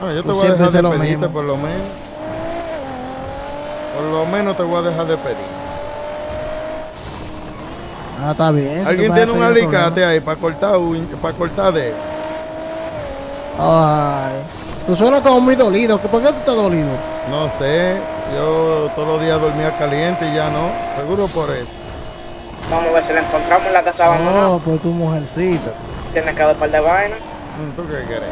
No, yo te voy a dejar lo despedirte por lo menos. Por lo menos te voy a dejar despedir. Ah, está bien. ¿Alguien tiene un alicate ahí para cortar, para cortar de Ay. Tú suenas como muy dolido. ¿Por qué tú estás dolido? No sé, yo todos los días dormía caliente y ya no. Seguro por eso. Vamos a ver si la encontramos en la casa abandonada. No, por tu mujercita. Tiene que dar par de vainas. Mm, ¿Tú qué quieres?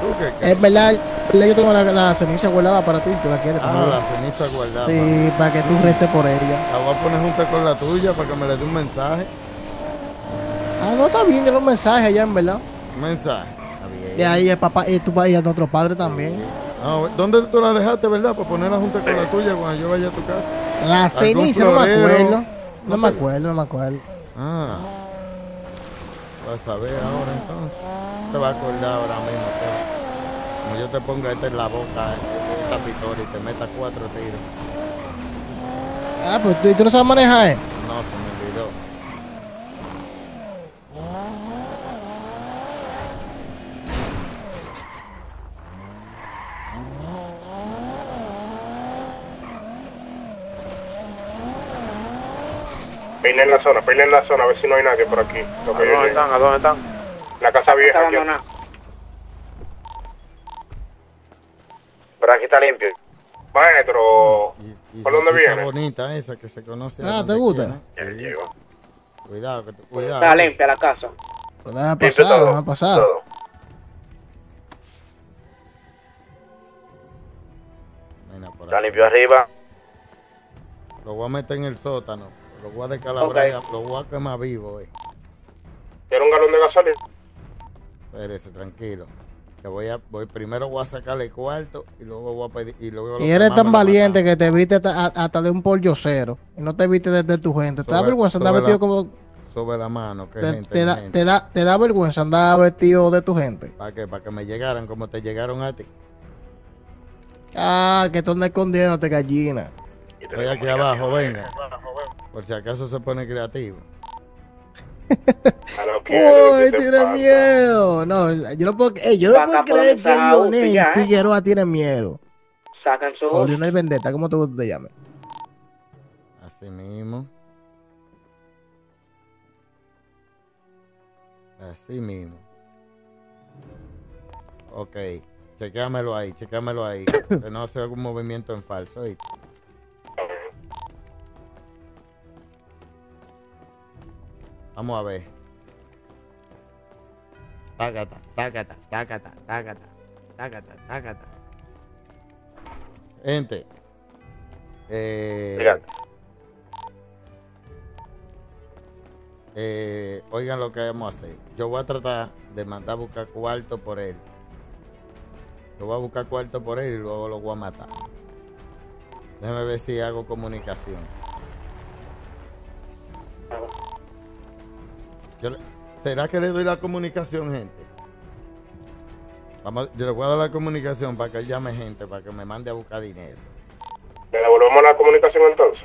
¿Tú qué quieres? Es verdad, yo tengo la, la ceniza guardada para ti. ¿Tú la quieres? Ah, la ceniza guardada. Sí, para que tú reces por ella. La voy a poner junto con la tuya para que me le dé un mensaje. Ah, no, está bien, tiene un mensaje allá, en verdad. Un mensaje. Está bien. Y ahí el papá, y tu papá y el otro padre también. No, ¿Dónde tú la dejaste, verdad? Para ponerla junto con la tuya cuando yo vaya a tu casa. La ¿Algún ceniza, no me acuerdo. No me te- acuerdo, no me acuerdo. Ah. Vas a ver ahora entonces. Te va a acordar ahora mismo. pero Como yo te ponga esta en la boca, esta pistola y te meta cuatro tiros. Ah, pues tú, ¿y tú no sabes manejar. eh? No, se me olvidó. Peina en la zona, peina en la zona, a ver si no hay nadie por aquí. Lo que ¿A dónde están? ¿A dónde están? La casa vieja Está aquí. abandonada. Pero aquí está limpio. Maestro, Y ¿por dónde viene? bonita esa que se conoce. Ah, ¿te gusta? llegó. Cuidado, que te- cuidado. Está limpia la casa. Pero todo. Mira, por Está limpio arriba. Lo voy a meter en el sótano. Lo voy a descalabrar. y Lo voy a quemar vivo, eh. ¿Quiere un galón de gasolina? Espérese, tranquilo. Que voy a, voy, primero voy a sacarle el cuarto y luego voy a pedir. Y, luego Y eres tan valiente que te viste hasta, hasta de un pollo cero. Y no te viste desde tu gente. Te da Sobre- vergüenza andar sobre vestido como. Sobre la mano, que Te, gente. te da, te, da, te da vergüenza andar vestido de tu gente. ¿Para qué? Para que me llegaran como te llegaron a ti. Ah, que tú andas escondiéndote, gallina. Estoy aquí abajo, venga. Por si acaso se pone creativo. Uy, ¿qué te tiene pasa? miedo. No, yo no puedo, yo no creer que Lionel ya, ¿eh? Figueroa tiene miedo. Sacan su O Lionel Vendetta, ¿cómo te gusta que te llame? Así mismo. Así mismo. Ok. Chequéamelo ahí, chequéamelo ahí. que no hace algún movimiento en falso. Vamos a ver. Tácata, tácata, tácata, tácata, tácata, tácata. Gente. Eh, eh, oigan lo que vamos a hacer. Yo voy a tratar de mandar a buscar cuarto por él. Yo voy a buscar cuarto por él y luego lo voy a matar. Déjame ver si hago comunicación. Yo le- ¿Será que le doy la comunicación, gente? Vamos, yo le voy a dar la comunicación para que él llame gente, para que me mande a buscar dinero. ¿Le devolvemos la comunicación entonces?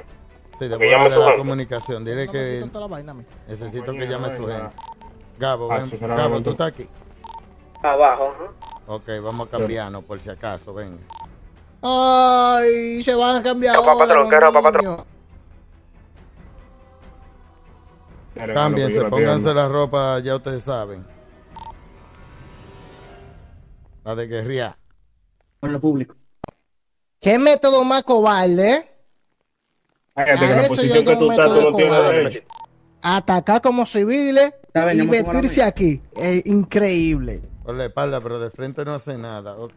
Sí, devuélvele la gente. comunicación. Dile que necesito que llame su gente. Gabo, Ah, ven. Gabo, ¿tú estás aquí? Abajo. Ok, vamos a cambiarnos por si acaso, venga. Ay, se van a cambiar. Ropa, patrón, ¿qué ropa, patrón? Niño. Cámbiense, la pónganse la ropa, ya ustedes saben. La de guerrilla. Con lo público. ¿Qué método más cobarde? Cállate, que la eso posición que tú un estás, tú método no tienes cobarde. derecho. Atacar como civiles y vestirse aquí. Es increíble. Por la espalda, pero de frente no hace nada. Ok.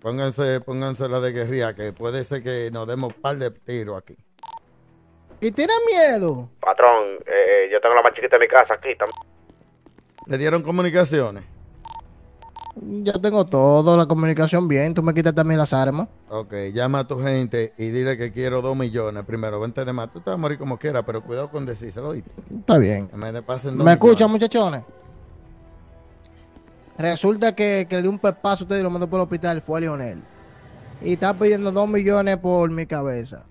Pónganse, pónganse la de guerrilla, que puede ser que nos demos un par de tiros aquí. ¿Y tiene miedo? Patrón, eh, yo tengo la más chiquita de mi casa aquí también. ¿Le dieron comunicaciones? Yo tengo todo, la comunicación bien. Tú me quitas también las armas. Ok, llama a tu gente y dile que quiero dos millones. Primero, vente de más. Tú te vas a morir como quieras, pero cuidado con decírselo. Está bien. Que me pasen dos ¿Me escuchan, muchachones? Resulta que, que le dio un pepazo a usted y lo mandó por el hospital. Fue a Lionel. Y está pidiendo dos millones por mi cabeza.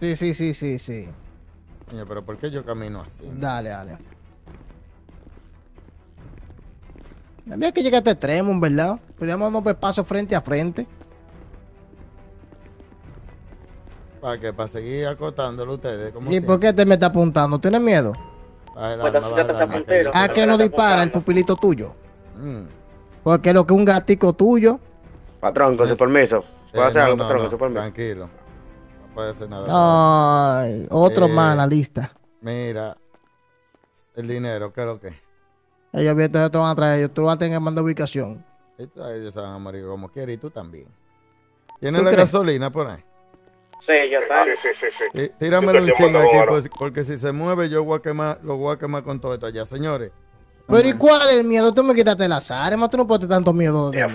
Sí, sí, sí, sí, sí. Pero ¿por qué yo camino así? Dale, dale. Había que llegar a este extremo, en verdad. Podíamos dar un pepazo frente a frente. ¿Para qué? Para seguir acotándolo a ustedes. ¿Cómo ¿Y por qué te me está apuntando? ¿Tienes miedo? El Pues arma, así baja te el está arma, que puntero. yo- ¿A qué no dispara el pupilito tuyo? Mm. Porque lo que es un gatico tuyo. Patrón, con su permiso. ¿Puedo Eh, hacer no, algo, no, patrón, no, con su permiso? Tranquilo. Hacer nada. Ay, otro Eh, más en la lista. Mira, el dinero, ¿qué es lo que? Ellos vienen otro van a traer ellos. Tú vas a tener que mandar ubicación. Ellos se van a morir como quieran y tú también. ¿Tienes ¿Tú la crees? gasolina por ahí? Sí, yo Sí, sí, sí, sí. Tí- Tíramelo un Yo ching mando aquí, pues, porque si se mueve yo voy a quemar, lo voy a quemar con todo esto allá, señores. Pero ¿y cuál es el miedo? Tú me quitaste las armas. Tú no puedes tener tanto miedo de mí.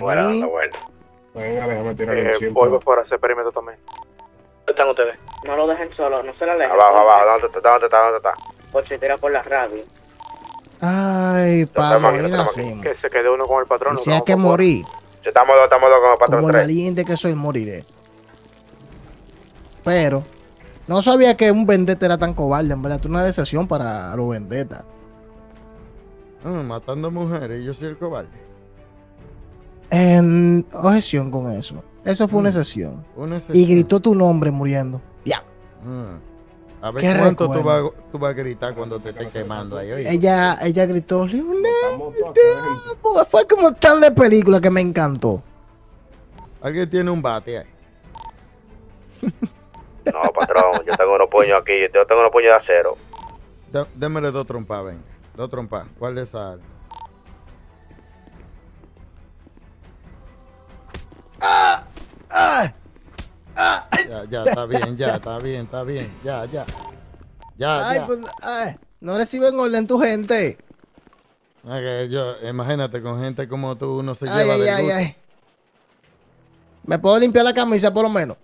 Venga, déjame tirar Eh, chip. voy por hacer perímetro también. ¿Dónde están ustedes? No lo dejen solo, no se la alejen. Abajo, abajo, ¿dónde está? ¿Dónde está? ¿Dónde está? Pochitera por la radio. Ay, así. Que se quede uno con el patrón. Si hay que morir, estamos dos, estamos dos con el patrón como valiente que soy, moriré. Pero no sabía que un vendetta era tan cobarde, en verdad. Tú una decepción para los vendetas. Ah, matando mujeres y yo soy el cobarde. En objeción con eso. Eso fue una Mm. excepción. Una Y gritó tu nombre muriendo. Ya. Mm. A ver Qué cuánto tú vas, recuerdo. tú vas a gritar cuando te estén quemando ahí. oye. Ella, ella gritó, Leonel, te amo". Fue como tal de película que me encantó. Alguien tiene un bate ahí. No, patrón, yo tengo unos puños aquí. Yo tengo unos puños de acero. Dé- Démele dos trompas, ven. Dos trompas. ¿Cuál de esas? Ya, ya, está bien, ya, está bien, está bien. Ya, ya. Ya, Ay, ya. pues, ay, no reciben orden tu gente. Que yo, imagínate, con gente como tú, uno se Ay, lleva ay, del ay, gusto. ay. ¿Me puedo limpiar la camisa por lo menos?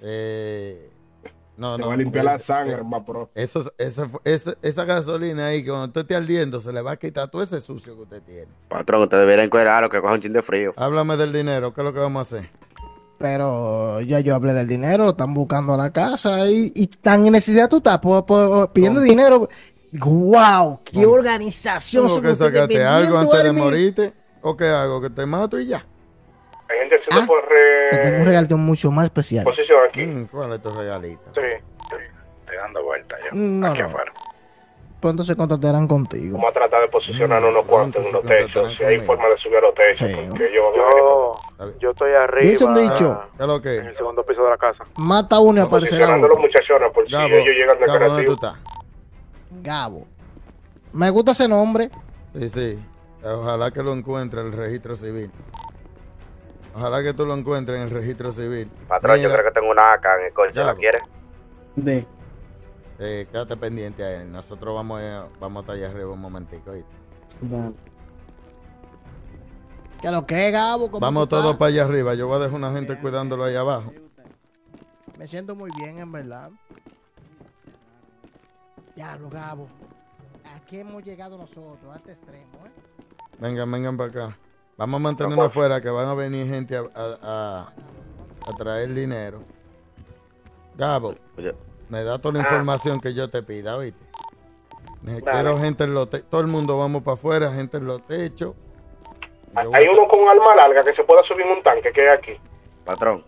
Eh, no, Te no. va a limpiar la sangre, eh, más pro. Eso, esa, esa, esa gasolina ahí, que cuando usted esté ardiendo, se le va a quitar todo ese sucio que usted tiene. Patrón, usted debería encuadrar lo que coja un chin de frío. Háblame del dinero, ¿qué es lo que vamos a hacer? Pero ya yo hablé del dinero, están buscando la casa y, y tan en necesidad tú estás por- por- pidiendo dinero. ¡Wow! ¡Qué organización! ¿Tengo que sacarte algo vendiendo antes de morirte? ¿O qué hago? ¿Que te mato y ya? Hay gente haciendo Ah, por Te tengo un regalo mucho más especial. posición aquí. Mm, ¿Cuál es tu regalito? Sí. Estoy dando vueltas yo. No, aquí no. afuera. Pues entonces contactarán contigo. Vamos a tratar de posicionar unos cuantos en los techos. Si hay forma de subir a los techos. Porque ellos van a Yo, yo estoy arriba. Dice un dicho. ¿Qué es lo que? En el segundo piso de la casa. Mata uno y aparecerá los muchachones por si Gabo, ellos llegan de Gabo, ¿dónde tú estás? Gabo. Me gusta ese nombre. Sí, sí. Ojalá que lo encuentre el registro civil. Ojalá que tú lo encuentres en el registro civil. Patrón, yo creo que tengo una AK en el coche. ¿La quieres? De. Eh, quédate pendiente ahí. Nosotros vamos a, vamos a estar allá arriba un momentico. ¿oíste? ¿Qué lo que es, Gabo? ¿Cómo Vamos todos para allá arriba. Yo voy a dejar una gente cuidándolo ahí abajo. Me siento muy bien, en verdad. Ya, lo Gabo. Aquí hemos llegado nosotros, a este extremo, ¿eh? Vengan, vengan para acá. Vamos a mantenernos afuera que van a venir gente a, a- a- a traer dinero. Gabo, me da toda la Ah. información que yo te pida, Dale. quiero gente en los techos. Todo el mundo vamos para afuera, gente en los techos. Yo voy Hay a- uno con arma larga que se pueda subir en un tanque que hay aquí. Patrón.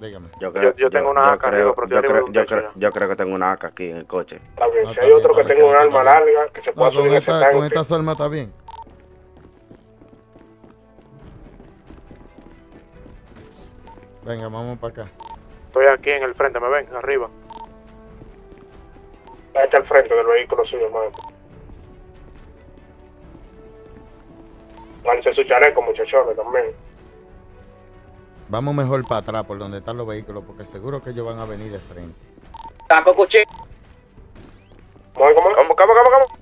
Dígame. Yo, creo, yo tengo una yo AK creo, yo, creo, yo, creo, yo creo que tengo una AK aquí en el coche. Está bien. No, si está hay bien, otro que tenga un arma larga que se pueda No, con, subir en ese esta, con tanque. esta arma está bien. Venga, vamos para acá. Estoy aquí en el frente, me ven, arriba. Ahí está al frente del vehículo suyo, hermano. Lance su chaleco, muchachones, también. Vamos mejor para atrás, por donde están los vehículos, porque seguro que ellos van a venir de frente. Saco cuchillo. ¿Cómo, cómo? ¿Cómo, cómo, cómo,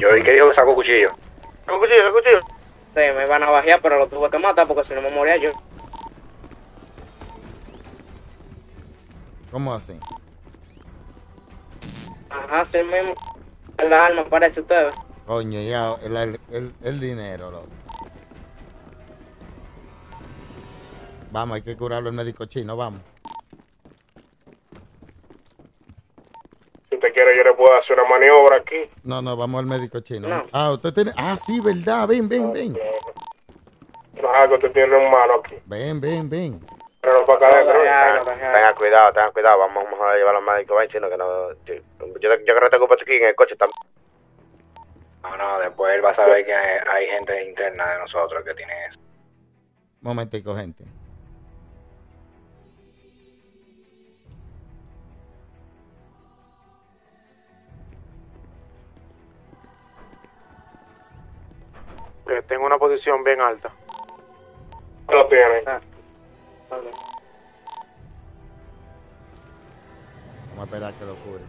Yo vi que dijo que sacó cuchillo. ¿Con cuchillo, con cuchillo? Sí, me iban a bajar, pero lo tuve que matar porque si no me moría yo. ¿Cómo así? Ajá, sí mismo. La arma parece ustedes. Coño, ya, el, el, el- el dinero, loco. Vamos, hay que curarlo el médico chino, vamos. Si usted quiere, yo le puedo hacer una maniobra aquí. No, no, vamos al médico chino. No. Ah, usted tiene. Ah, sí, verdad. Ven, ven, ven. No que usted tiene un malo aquí. Ven, ven, ven. Pero para acá tenga cuidado, tenga cuidado. Vamos, vamos a llevar al médico, ven, chino, que no... Yo, yo, yo creo que tengo aquí en el coche también. No, no, después él va a saber que hay, hay gente interna de nosotros que tiene eso. Momentico, gente. Eh, tengo una posición bien alta. Lo Vamos a esperar que lo cure.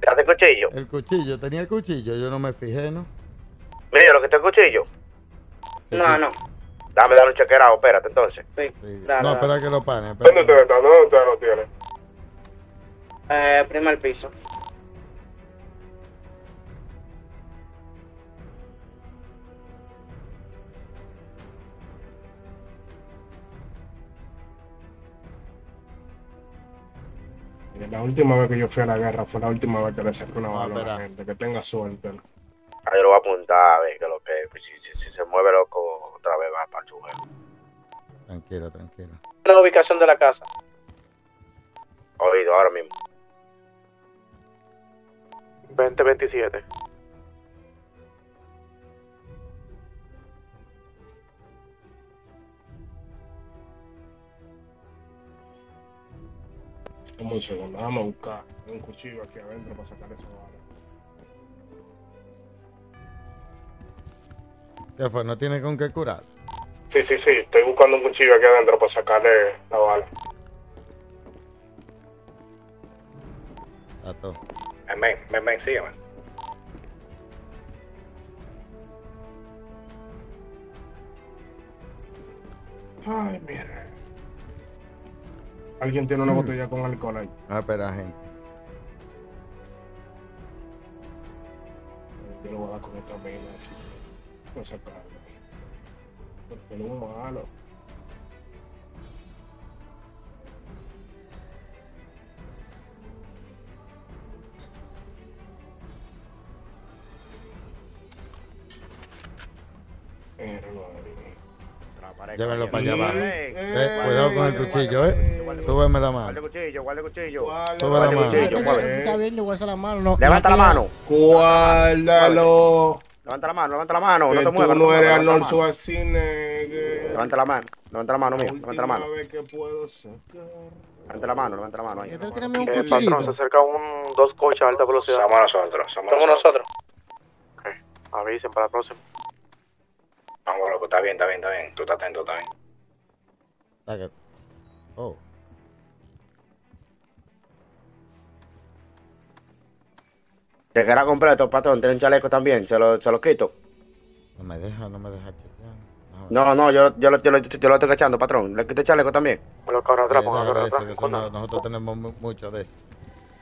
¿Te hace cuchillo? El cuchillo, tenía el cuchillo, yo no me fijé, ¿no? Mira, lo que está el cuchillo. No, no. Dame, dale un chequerado, espérate entonces. Sí. no, espera que lo paren. espera ¿Dónde que- usted está? ¿Dónde lo tiene? Eh, primer piso. La última vez que yo fui a la guerra fue la última vez que le saqué una bala a la gente. Que tenga suerte. Ah, yo lo voy a apuntar a ver que lo que... Si, si, si se mueve loco, otra vez va para su juego. Tranquilo, tranquilo. La ubicación de la casa. Oído, ahora mismo. 2027. Dame un segundo, vamos a buscar un cuchillo aquí adentro para sacar esa bala. ¿Qué fue? ¿No tiene con qué curar? Sí, sí, sí, estoy buscando un cuchillo aquí adentro para sacarle la bala. A todo. Ven, ven, sígueme. Ay, mire. Alguien tiene una botella con alcohol ahí. Ah, espera, gente. Yo lo voy a dar con esta mina aquí. Voy a sacarlo. Porque no es malo. Míralo ahí. Llévenlo para allá abajo. Cuidado con el cuchillo, ¿eh? Súbeme la Guarda mano. el cuchillo, guarda el cuchillo. Sube la Guarda el mano. cuchillo, Está la mano. No, Levanta la no mano. Guárdalo. Levanta la mano, levanta la mano. No te tú muevas. no eres Arnold levanta la mano. Schwarzenegger. Levanta la mano. Levanta la mano, mío. Levanta la mano. Que puedo sacar. Levanta la mano, levanta la mano ahí. Cuchillito. patrón, se acerca un dos coches a alta velocidad. Somos nosotros, Somos nosotros. Ok, avisen para la próxima. Vamos, loco, está bien, está bien, está bien. Tú estás atento, está bien. Está que- Oh. Te queda completo, patrón. Tiene un chaleco también. Se lo, se lo quito. No me deja, no me deja chequear. No, no, yo, yo, lo, yo, lo, yo lo estoy cachando, patrón. Le quito el chaleco también. Atrás, Eh, atrás. que eso no- nosotros tenemos mu- mucho de eso.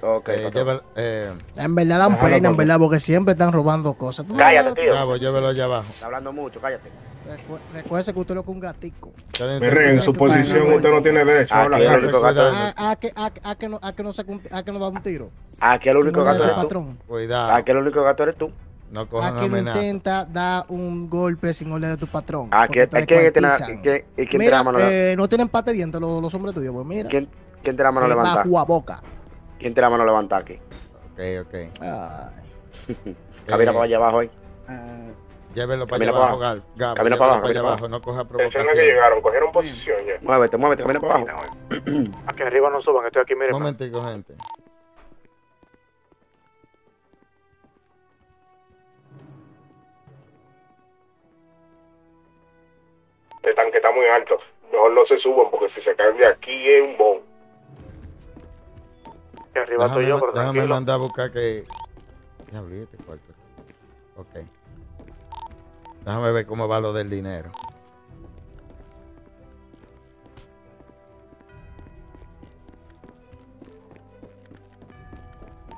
Eh, eh, En verdad dan pena, en verdad, porque siempre están robando cosas. Tú no- Gabo, llévelo allá abajo. Está hablando mucho, cállate. Recu- Recuérdese que usted lo que un gatico. En su posición usted no tiene derecho a Aquí hablar. es- A, a que, a, a que no, a que no se cum- a que no da un tiro. Aquí el único gato eres tú. patrón. Cuidado. Aquí el único gato eres tú. No A cojan que amenazas. intenta dar un golpe sin orden de tu patrón. Aquí, te ¿quién tiene, y quién Mira, la mano? eh, no tienen pate de dientes los, los hombres tuyos, pues mira. ¿Quién, quién tiene la mano levantada? bajo a boca. ¿Quién tiene la mano levantada aquí? Ok, ok. Camina Eh, para allá abajo ahí. Llévelo para Camina allá para abajo, abajo. Gal- Gabo. Camina para abajo, allá para abajo. No coja a que provocación. llegaron, cogieron posición ya. Muévete, muévete, camina para abajo. Aquí arriba no suban, estoy aquí, miren. Un momentico, gente. El tanque está muy alto. Mejor no se suban porque si se caen de aquí es un bon. Arriba estoy Déjame, yo, pero déjame tranquilo. mandar a buscar que. ¿y este cuarto? Ok. Déjame ver cómo va lo del dinero.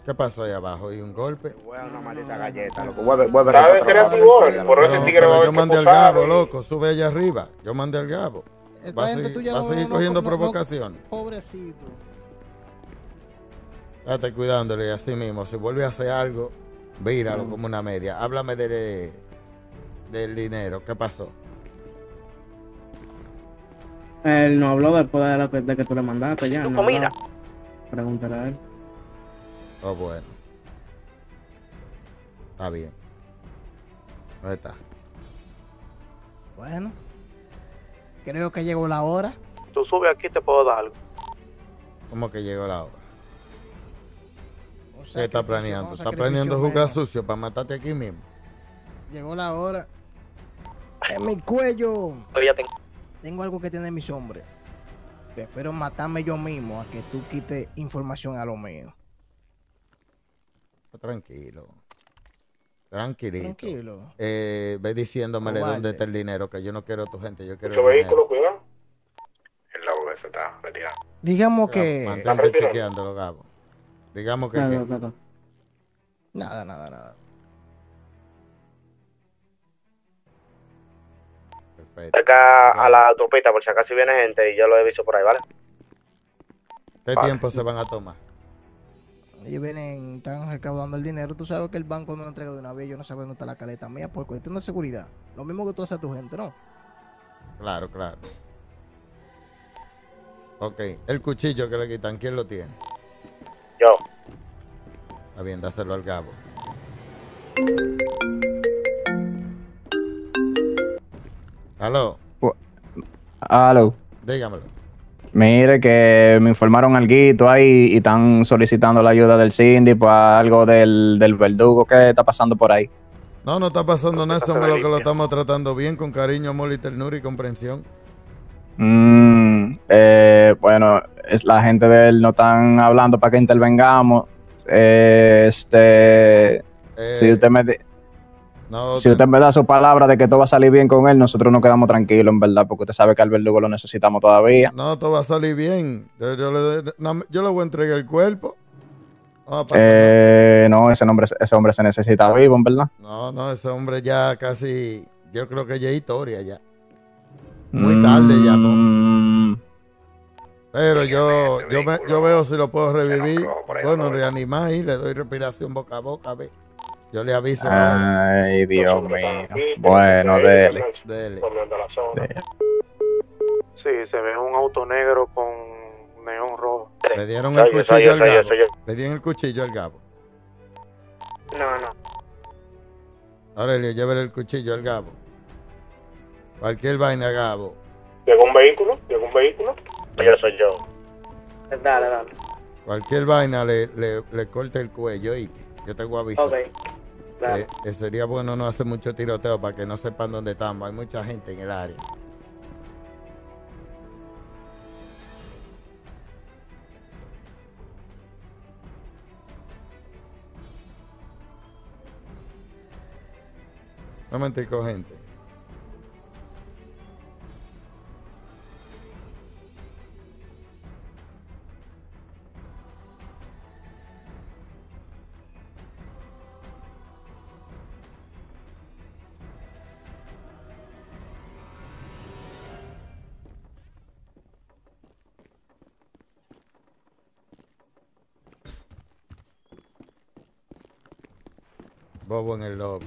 ¿Qué pasó ahí abajo? ¿Y un golpe? Una maldita galleta, loco. Yo mandé al Gabo, loco. Sube allá arriba. Yo mandé al Gabo. Va a seguir, cogiendo provocaciones. Pobrecito. Date cuidándole así mismo. Si vuelve a hacer algo, víralo como una media. Háblame de, del dinero. ¿Qué pasó? Él no habló después de, lo que, de que tú le mandaste ya. Tu no comida. Pregúntale a él. Oh, bueno. Está bien. ¿Dónde está? Bueno. Creo que llegó la hora. Tú subes aquí te puedo dar algo. ¿Cómo que llegó la hora? ¿Qué está planeando? ¿Está planeando jugar sucio para matarte aquí mismo? Llegó la hora. En mi cuello. ya tengo. Tengo algo que tiene mis hombres. Prefiero matarme yo mismo a que tú quites información a lo mío. Tranquilo. Tranquilito. Tranquilo. Eh, ve diciéndomele Cobarde. dónde está el dinero, que yo no quiero a tu gente, yo quiero Mucho vehículo, cuidado. El lobo ese está retirado. Digamos que. Mantente chequeándolo, Gabo. Digamos que... Claro, que- claro. Nada, nada, nada. Perfecto. Cerca a la autopista, por si acaso viene gente y yo lo he visto por ahí, ¿vale? ¿Qué Vale. tiempo se van a tomar? Ellos vienen, están recaudando el dinero. Tú sabes que el banco no lo entrega de una vez. Yo no sé dónde está la caleta mía por cuestión de seguridad. Lo mismo que tú haces a tu gente, ¿no? Claro, claro. Ok, el cuchillo que le quitan, ¿quién lo tiene? Yo. Está bien, dáselo al Gabo. Aló, Aló. dígamelo. Mire que me informaron algo ahí y están solicitando la ayuda del Cindy para algo del, del verdugo que está pasando por ahí. No, no está pasando nada, hombre, lo que lo estamos tratando bien, con cariño, amor y ternura y comprensión. Mm, eh, bueno, es la gente de él no están hablando para que intervengamos. Eh, este, si usted me no, si usted me da su palabra de que todo va a salir bien con él, nosotros nos quedamos tranquilos, en verdad, porque usted sabe que al verdugo lo necesitamos todavía. No, todo va a salir bien. Yo, yo le, yo le voy a entregar el cuerpo. No, Eh, no, ese hombre, ese hombre se necesita vivo, en verdad. No, no, ese hombre ya casi, yo creo que ya es historia ya. Muy tarde ya, ¿no? Pero yo, yo, me- yo veo si lo puedo revivir. Bueno, reanimar y le doy respiración boca a boca, a ver. Yo le aviso. Ay, Dios mío. Bueno, dele. Dele. Sí, se ve un auto negro con neón rojo. Le dieron el cuchillo al Gabo. Le dieron el cuchillo al Gabo. No, no. Aurelio, llévele el cuchillo al Gabo. Cualquier vaina, Gabo. Llegó un vehículo, llegó un vehículo. Yo soy yo. Dale, dale. Cualquier vaina le, le, le corte el cuello y yo te voy a avisar. Ok. Dale. Eh, eh, sería bueno no hacer mucho tiroteo para que no sepan dónde estamos. Hay mucha gente en el área. No momentico, gente. Bobo en el lobby.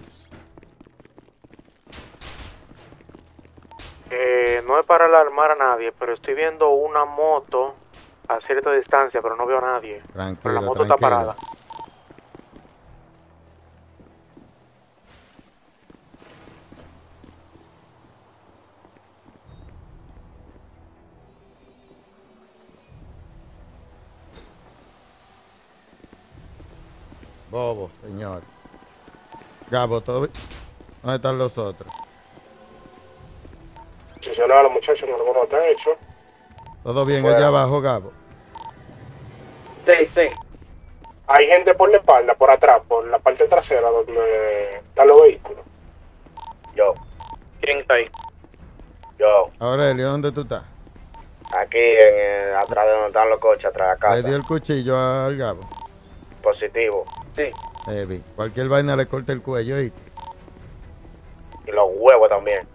Eh, no es para alarmar a nadie, pero estoy viendo una moto a cierta distancia, pero no veo a nadie. Pero Tranquilo, la moto está parada. Bobo, señor. Gabo, ¿todo bien? ¿dónde están los otros? Posicionar a los muchachos en algunos techos. ¿Todo bien Bueno. allá abajo, Gabo? Sí, sí. Hay gente por la espalda, por atrás, por la parte trasera donde están los vehículos. Yo. ¿Quién está ahí? Yo. Aurelio, ¿dónde tú estás? Aquí, en, eh, atrás de donde están los coches, atrás de la Le casa. dio el cuchillo al Gabo. Positivo. Sí. Heavy. Cualquier vaina le corta el cuello y Y los huevos también.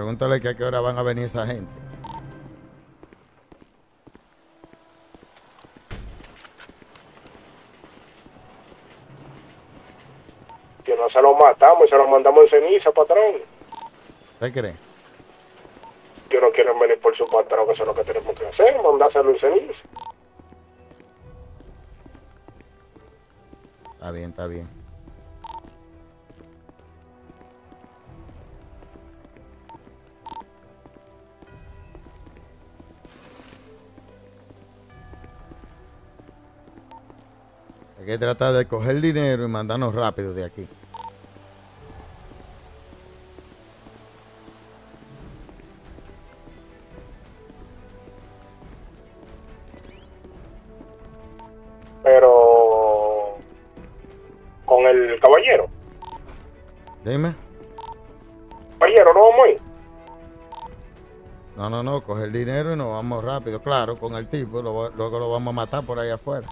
pregúntale que a qué hora van a venir esa gente. Que no se los matamos y se los mandamos en ceniza, patrón. ¿Usted cree? Que no quieren venir por su patrón, que eso es lo que tenemos que hacer, mandárselo en ceniza. Está bien, está bien. Hay que tratar de coger dinero y mandarnos rápido de aquí. Dime. Caballero, no vamos a ir. No, no, no, coger dinero y nos vamos rápido. Claro, con el tipo, lo- luego lo vamos a matar por ahí afuera.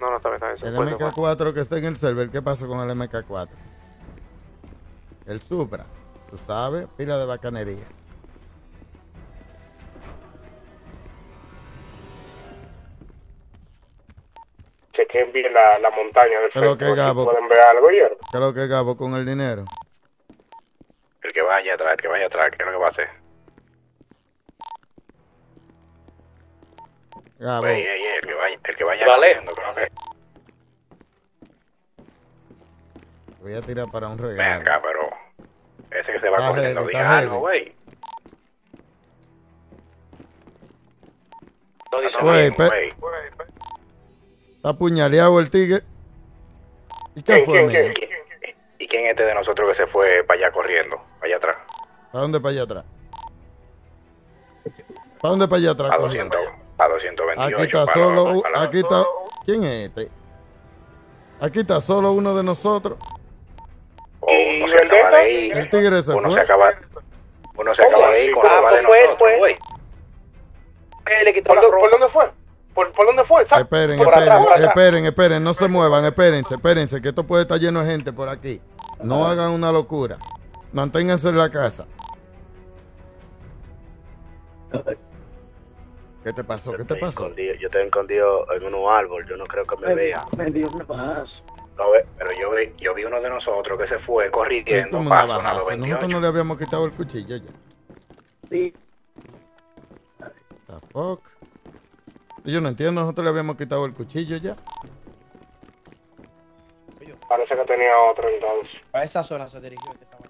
No, no, está bien, está bien. El puede, se puede. MK4 que está en el server, ¿qué pasó con el MK4? El Supra, tú sabes, pila de bacanería. Chequen bien la, la montaña del ¿Qué es lo frente. que ver si Gabo? pueden ver algo, ¿oyeron? ¿Qué es lo que Gabo con el dinero? El que vaya atrás, el que vaya atrás, ¿qué es lo que va a hacer? Gabo, Ey, ey, ey, el que vaya, el que vaya Vale. corriendo, creo que. voy a tirar para un Ven regalo. acá, pero. Ese que se va corriendo, diga está algo, güey. Está apuñaleado el tigre. ¿Y qué fue, amigo? ¿Y quién es este de nosotros que se fue para allá corriendo? Para allá atrás. ¿Para dónde para allá atrás? ¿Para dónde para allá atrás? A cogiendo? 200, a 228. Aquí está para solo, aquí está, ¿quién es este? Aquí está solo uno de nosotros. Uno se acaba de ir. El tigre se Uno fue. se acaba, uno se acaba de ir con Ah, pues fue él le quitó ¿Por, la dónde fue? ¿Por, por dónde fue? Esperen, por esperen, atrás, por atrás. esperen, esperen, no se muevan, espérense, espérense, que esto puede estar lleno de gente por aquí. No hagan una locura. Manténganse en la casa. ¿Qué te pasó? ¿Qué te pasó? escondido- yo estoy escondido en unos árboles, yo no creo que me vea. Me dio una paz. No, ve, pero yo vi, yo vi uno de nosotros que se fue corriendo, paso. Nosotros 228. no le habíamos quitado el cuchillo ya. Sí. The fuck? Yo no entiendo, nosotros le habíamos quitado el cuchillo ya. Parece que tenía otro entonces. A esa zona se dirigió. que estaba-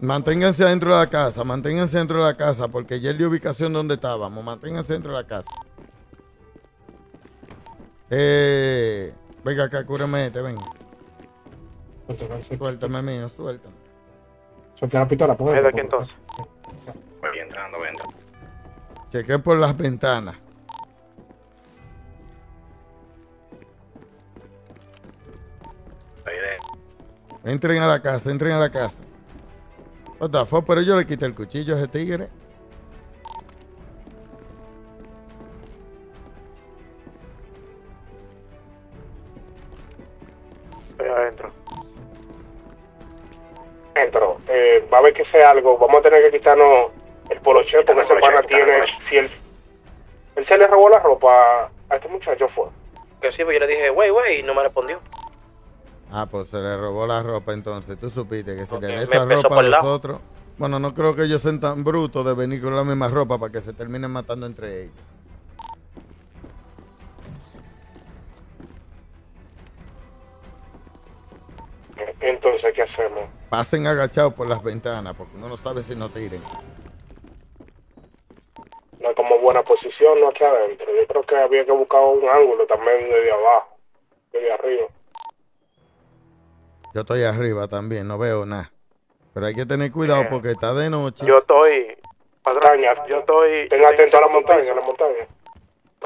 Manténganse dentro de la casa, manténganse dentro de la casa, porque ya es la ubicación donde estábamos. Manténganse dentro de la casa. Eh, venga acá, cúrame este, ven. Suéltame mío, suéltame. Suelta la pistola, ponga. ¿Es de aquí entonces? Voy entrando, voy entrando. Chequen por las ventanas. Entren a la casa, entren a la casa. What the fuck, pero yo le quité el cuchillo a ese tigre. Entro. Eh, va a haber que sea algo. Vamos a tener que quitarnos el poloche porque ese pana tiene. Si él, él se le robó la ropa a este muchacho, fue. Que sí, pues yo le dije, wey, wey, y no me respondió. Ah, pues se le robó la ropa entonces. Tú supiste que si Ok, le me des esa ropa a por el los lado. otros. Bueno, no creo que ellos sean tan brutos de venir con la misma ropa para que se terminen matando entre ellos. Entonces, ¿qué hacemos? Pasen agachados por las ventanas porque uno no sabe si no tiren. No hay como buena posición, no aquí adentro. Yo creo que había que buscar un ángulo también desde abajo, desde arriba. Yo estoy arriba también, no veo nada. Pero hay que tener cuidado porque está de noche. Yo estoy. Padrón, Montaña. yo estoy. Ten atento a la montaña, a la montaña.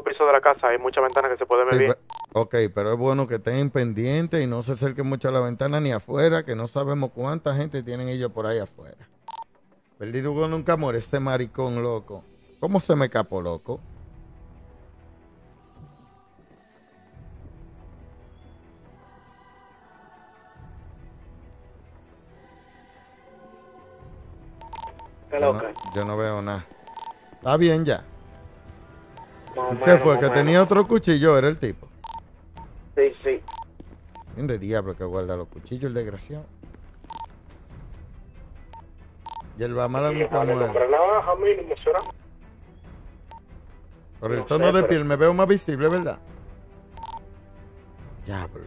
Piso de la casa hay muchas ventanas que se pueden ver Sí, bien. ok, pero es bueno que estén pendientes y no se acerquen mucho a la ventana ni afuera, que no sabemos cuánta gente tienen ellos por ahí afuera. Verdugo nunca muere, ese maricón loco. ¿Cómo se me escapó, loco? Qué Yo no, loca. yo no veo nada. Está bien ya. Más o ¿Y ¿Qué fue? más ¿Que tenía otro cuchillo? Era el tipo. Sí, sí. ¿Quién de diablo que guarda los cuchillos, el desgraciado? Y el Bamala nunca muere. Por el No tono de piel me veo más visible, ¿verdad? Diablo.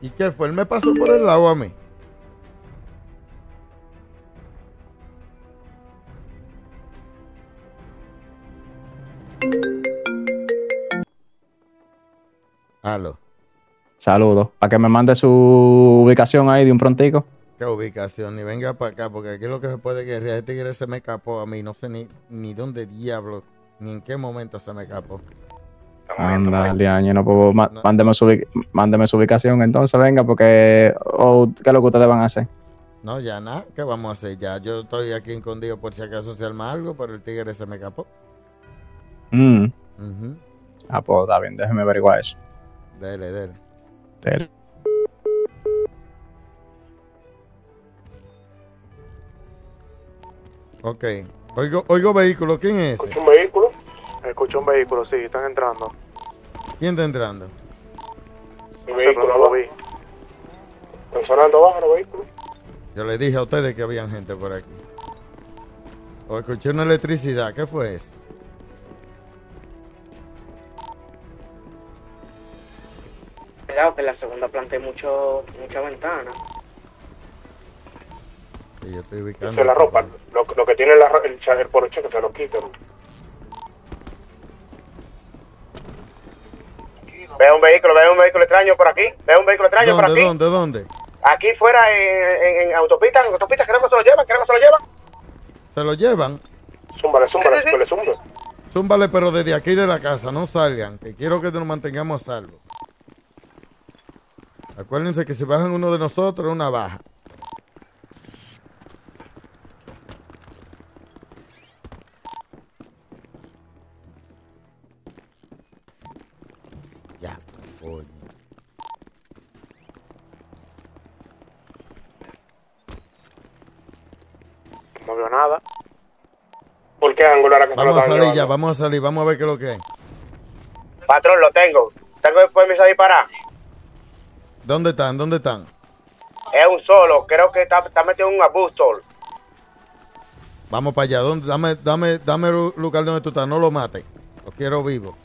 ¿Y qué fue? Él me pasó por el lado a mí. Saludos. Para que me mande su ubicación ahí de un prontico. ¿Qué ubicación? Ni venga para acá, porque aquí lo que se puede guerrear. Este tigre se me escapó a mí. No sé ni, ni dónde diablo, ni en qué momento se me escapó. Anda, Liaño, no puedo. ma- Mándeme, su, ubi- mándeme su ubicación entonces, venga, porque. o ¿Qué es lo que ustedes van a hacer? No, ya nada. ¿Qué vamos a hacer? Ya yo estoy aquí escondido por si acaso se arma algo, pero el tigre se me escapó. Mm. Ujú. Ah, pues está bien, déjeme averiguar eso. Dele, dele. Ok. Oigo, oigo vehículo. ¿Quién es ese? ¿Un vehículo? Escucho un vehículo, sí, están entrando. ¿Quién está entrando? No sé, vehículo no lo vi. Están sonando abajo los vehículos. Yo le dije a ustedes que había gente por aquí. O escuché una electricidad. ¿Qué fue eso? Cuidado que en la segunda planta hay mucho, mucha ventana. Sí, yo estoy ubicando. Dice la ropa. Lo, lo que tiene la, el, el poloche que se lo quiten. Veo un vehículo, veo un vehículo extraño por aquí. Veo un vehículo extraño por ¿Dónde, aquí. dónde, dónde? Aquí fuera en, en, en autopista, en autopista, creo que se lo llevan, creo que se lo llevan. ¿Se lo llevan? Zúmbale, zúmbale, Sí, sí, sí. que le zumbe. Zúmbale, pero desde aquí de la casa, no salgan, que quiero que nos mantengamos a salvo. Acuérdense que si bajan uno de nosotros, una baja. Ya, coño. No veo nada. ¿Por qué angular a Vamos a salir ya, vamos a salir, vamos a ver qué es lo que es. Patrón, lo tengo. Tengo permiso de disparar. ¿Dónde están? ¿Dónde están? Es un solo. Creo que está, está metido en un abustor. Vamos para allá. ¿Dónde? Dame, dame, dame el lugar donde tú estás. No lo mates. Lo quiero vivo.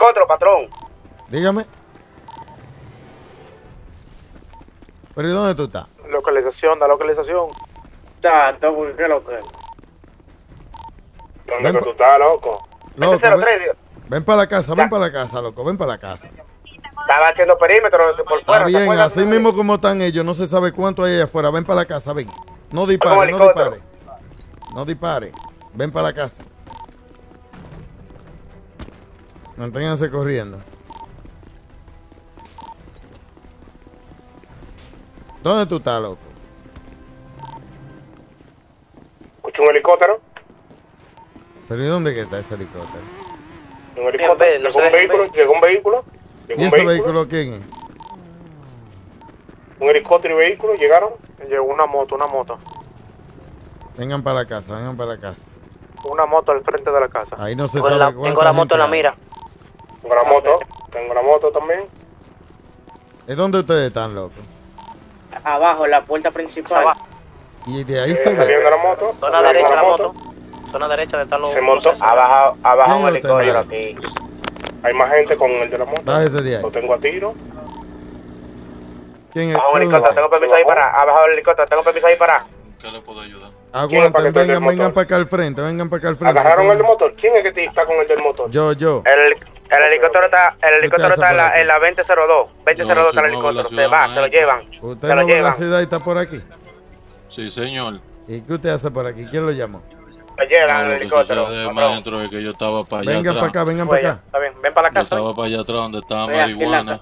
Otro, patrón. Dígame. ¿Pero y dónde tú estás? Localización, da localización. Tanto, ¿qué? ¿Dónde tú estás, loco? Loco, Cero ven, tres, ven para la casa, ven para la casa, loco. Ven para la casa. Estaba haciendo perímetro por Está fuera. ¿te bien, así mismo como están ellos. No se sabe cuánto hay allá afuera. Ven para la casa, ven. No dispare, no dispare. No dispare. Ven para la casa. Manténganse corriendo. ¿Dónde tú estás, loco? Escucho un helicóptero. ¿Pero y dónde que está ese helicóptero? Un helicóptero. Llegó un vehículo. Llegó un vehículo. ¿Y un ese vehículo. vehículo quién es? Un helicóptero y vehículo llegaron. Llegó una moto, una moto. Vengan para la casa, vengan para la casa. Una moto al frente de la casa. Ahí no se Tengo sabe la- tengo la moto en la mira. Tengo la moto. Tengo la moto también. ¿Es dónde ustedes están, loco? Abajo, en la puerta principal. Y de ahí Eh, se ve. la moto. Zona derecha la la moto. Zona derecha de los. Se montó. Abajo, abajo ¿Quién un es usted, helicóptero aquí. Hay más gente con el de la moto. Bájese de ahí. Lo tengo a tiro. ¿Quién es? Un ¿Dónde helicóptero. está? Tengo permiso de disparar. Abajo el helicóptero. Tengo permiso de disparar. ¿Qué le puedo ayudar? ¿Quién es para Aguanten, el vengan, vengan para acá al frente, vengan para acá al frente. ¿Agarraron el motor? ¿Quién es que está con el del motor? Yo, yo. El, el helicóptero está, el helicóptero está en la, en la 2002. 2002 está el helicóptero. Se va, se lo llevan. Usted Se lo no ve la ciudad y está por aquí. Sí, señor. ¿Y qué usted hace por aquí? ¿Quién lo llamó? Llevan No, el helicóptero. sucede, patrón. maestro, es que yo estaba para allá Vengan atrás. para acá, vengan Pues para ya, acá. Está bien, ven para la Yo casa. estaba para allá atrás donde estaba en marihuana.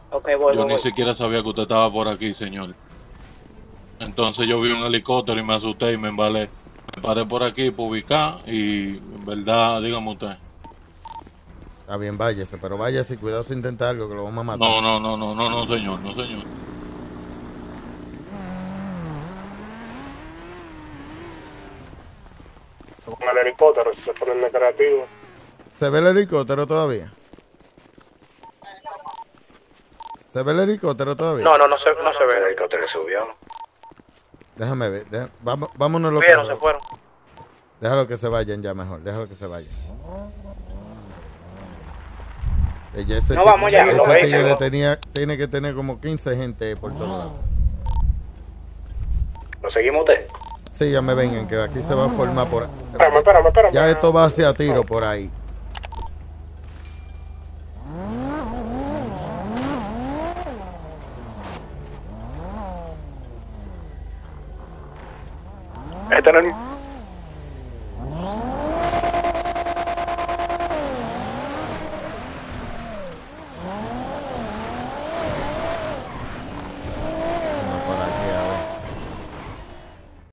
yo ni siquiera sabía que usted estaba por aquí, señor. Entonces yo vi un helicóptero y me asusté y me embalé. Me paré por aquí para ubicar y en verdad, dígame usted. Está bien, váyase, pero váyase y cuidado si intenta algo que lo vamos a matar. No, no, no, no, no, no, señor, no, señor. Con el helicóptero. Se ponen de creativo. ¿Se ve el helicóptero todavía? ¿Se ve el helicóptero todavía? No, no, no se, no se ve. El helicóptero subió. Déjame ver. deja- vamos, vámonos los Vieron, se fueron. Déjalo que se vayan ya mejor. Déjalo que se vayan. Ese No, vamos ya. Ese Los tigre tenía, tiene que tener como 15 gente por todos lados. ¿Lo seguimos usted? Sí, ya me vengan, que aquí se va a formar por Espérame, espérame, espérame. Ya esto va hacia tiro por ahí. Este no es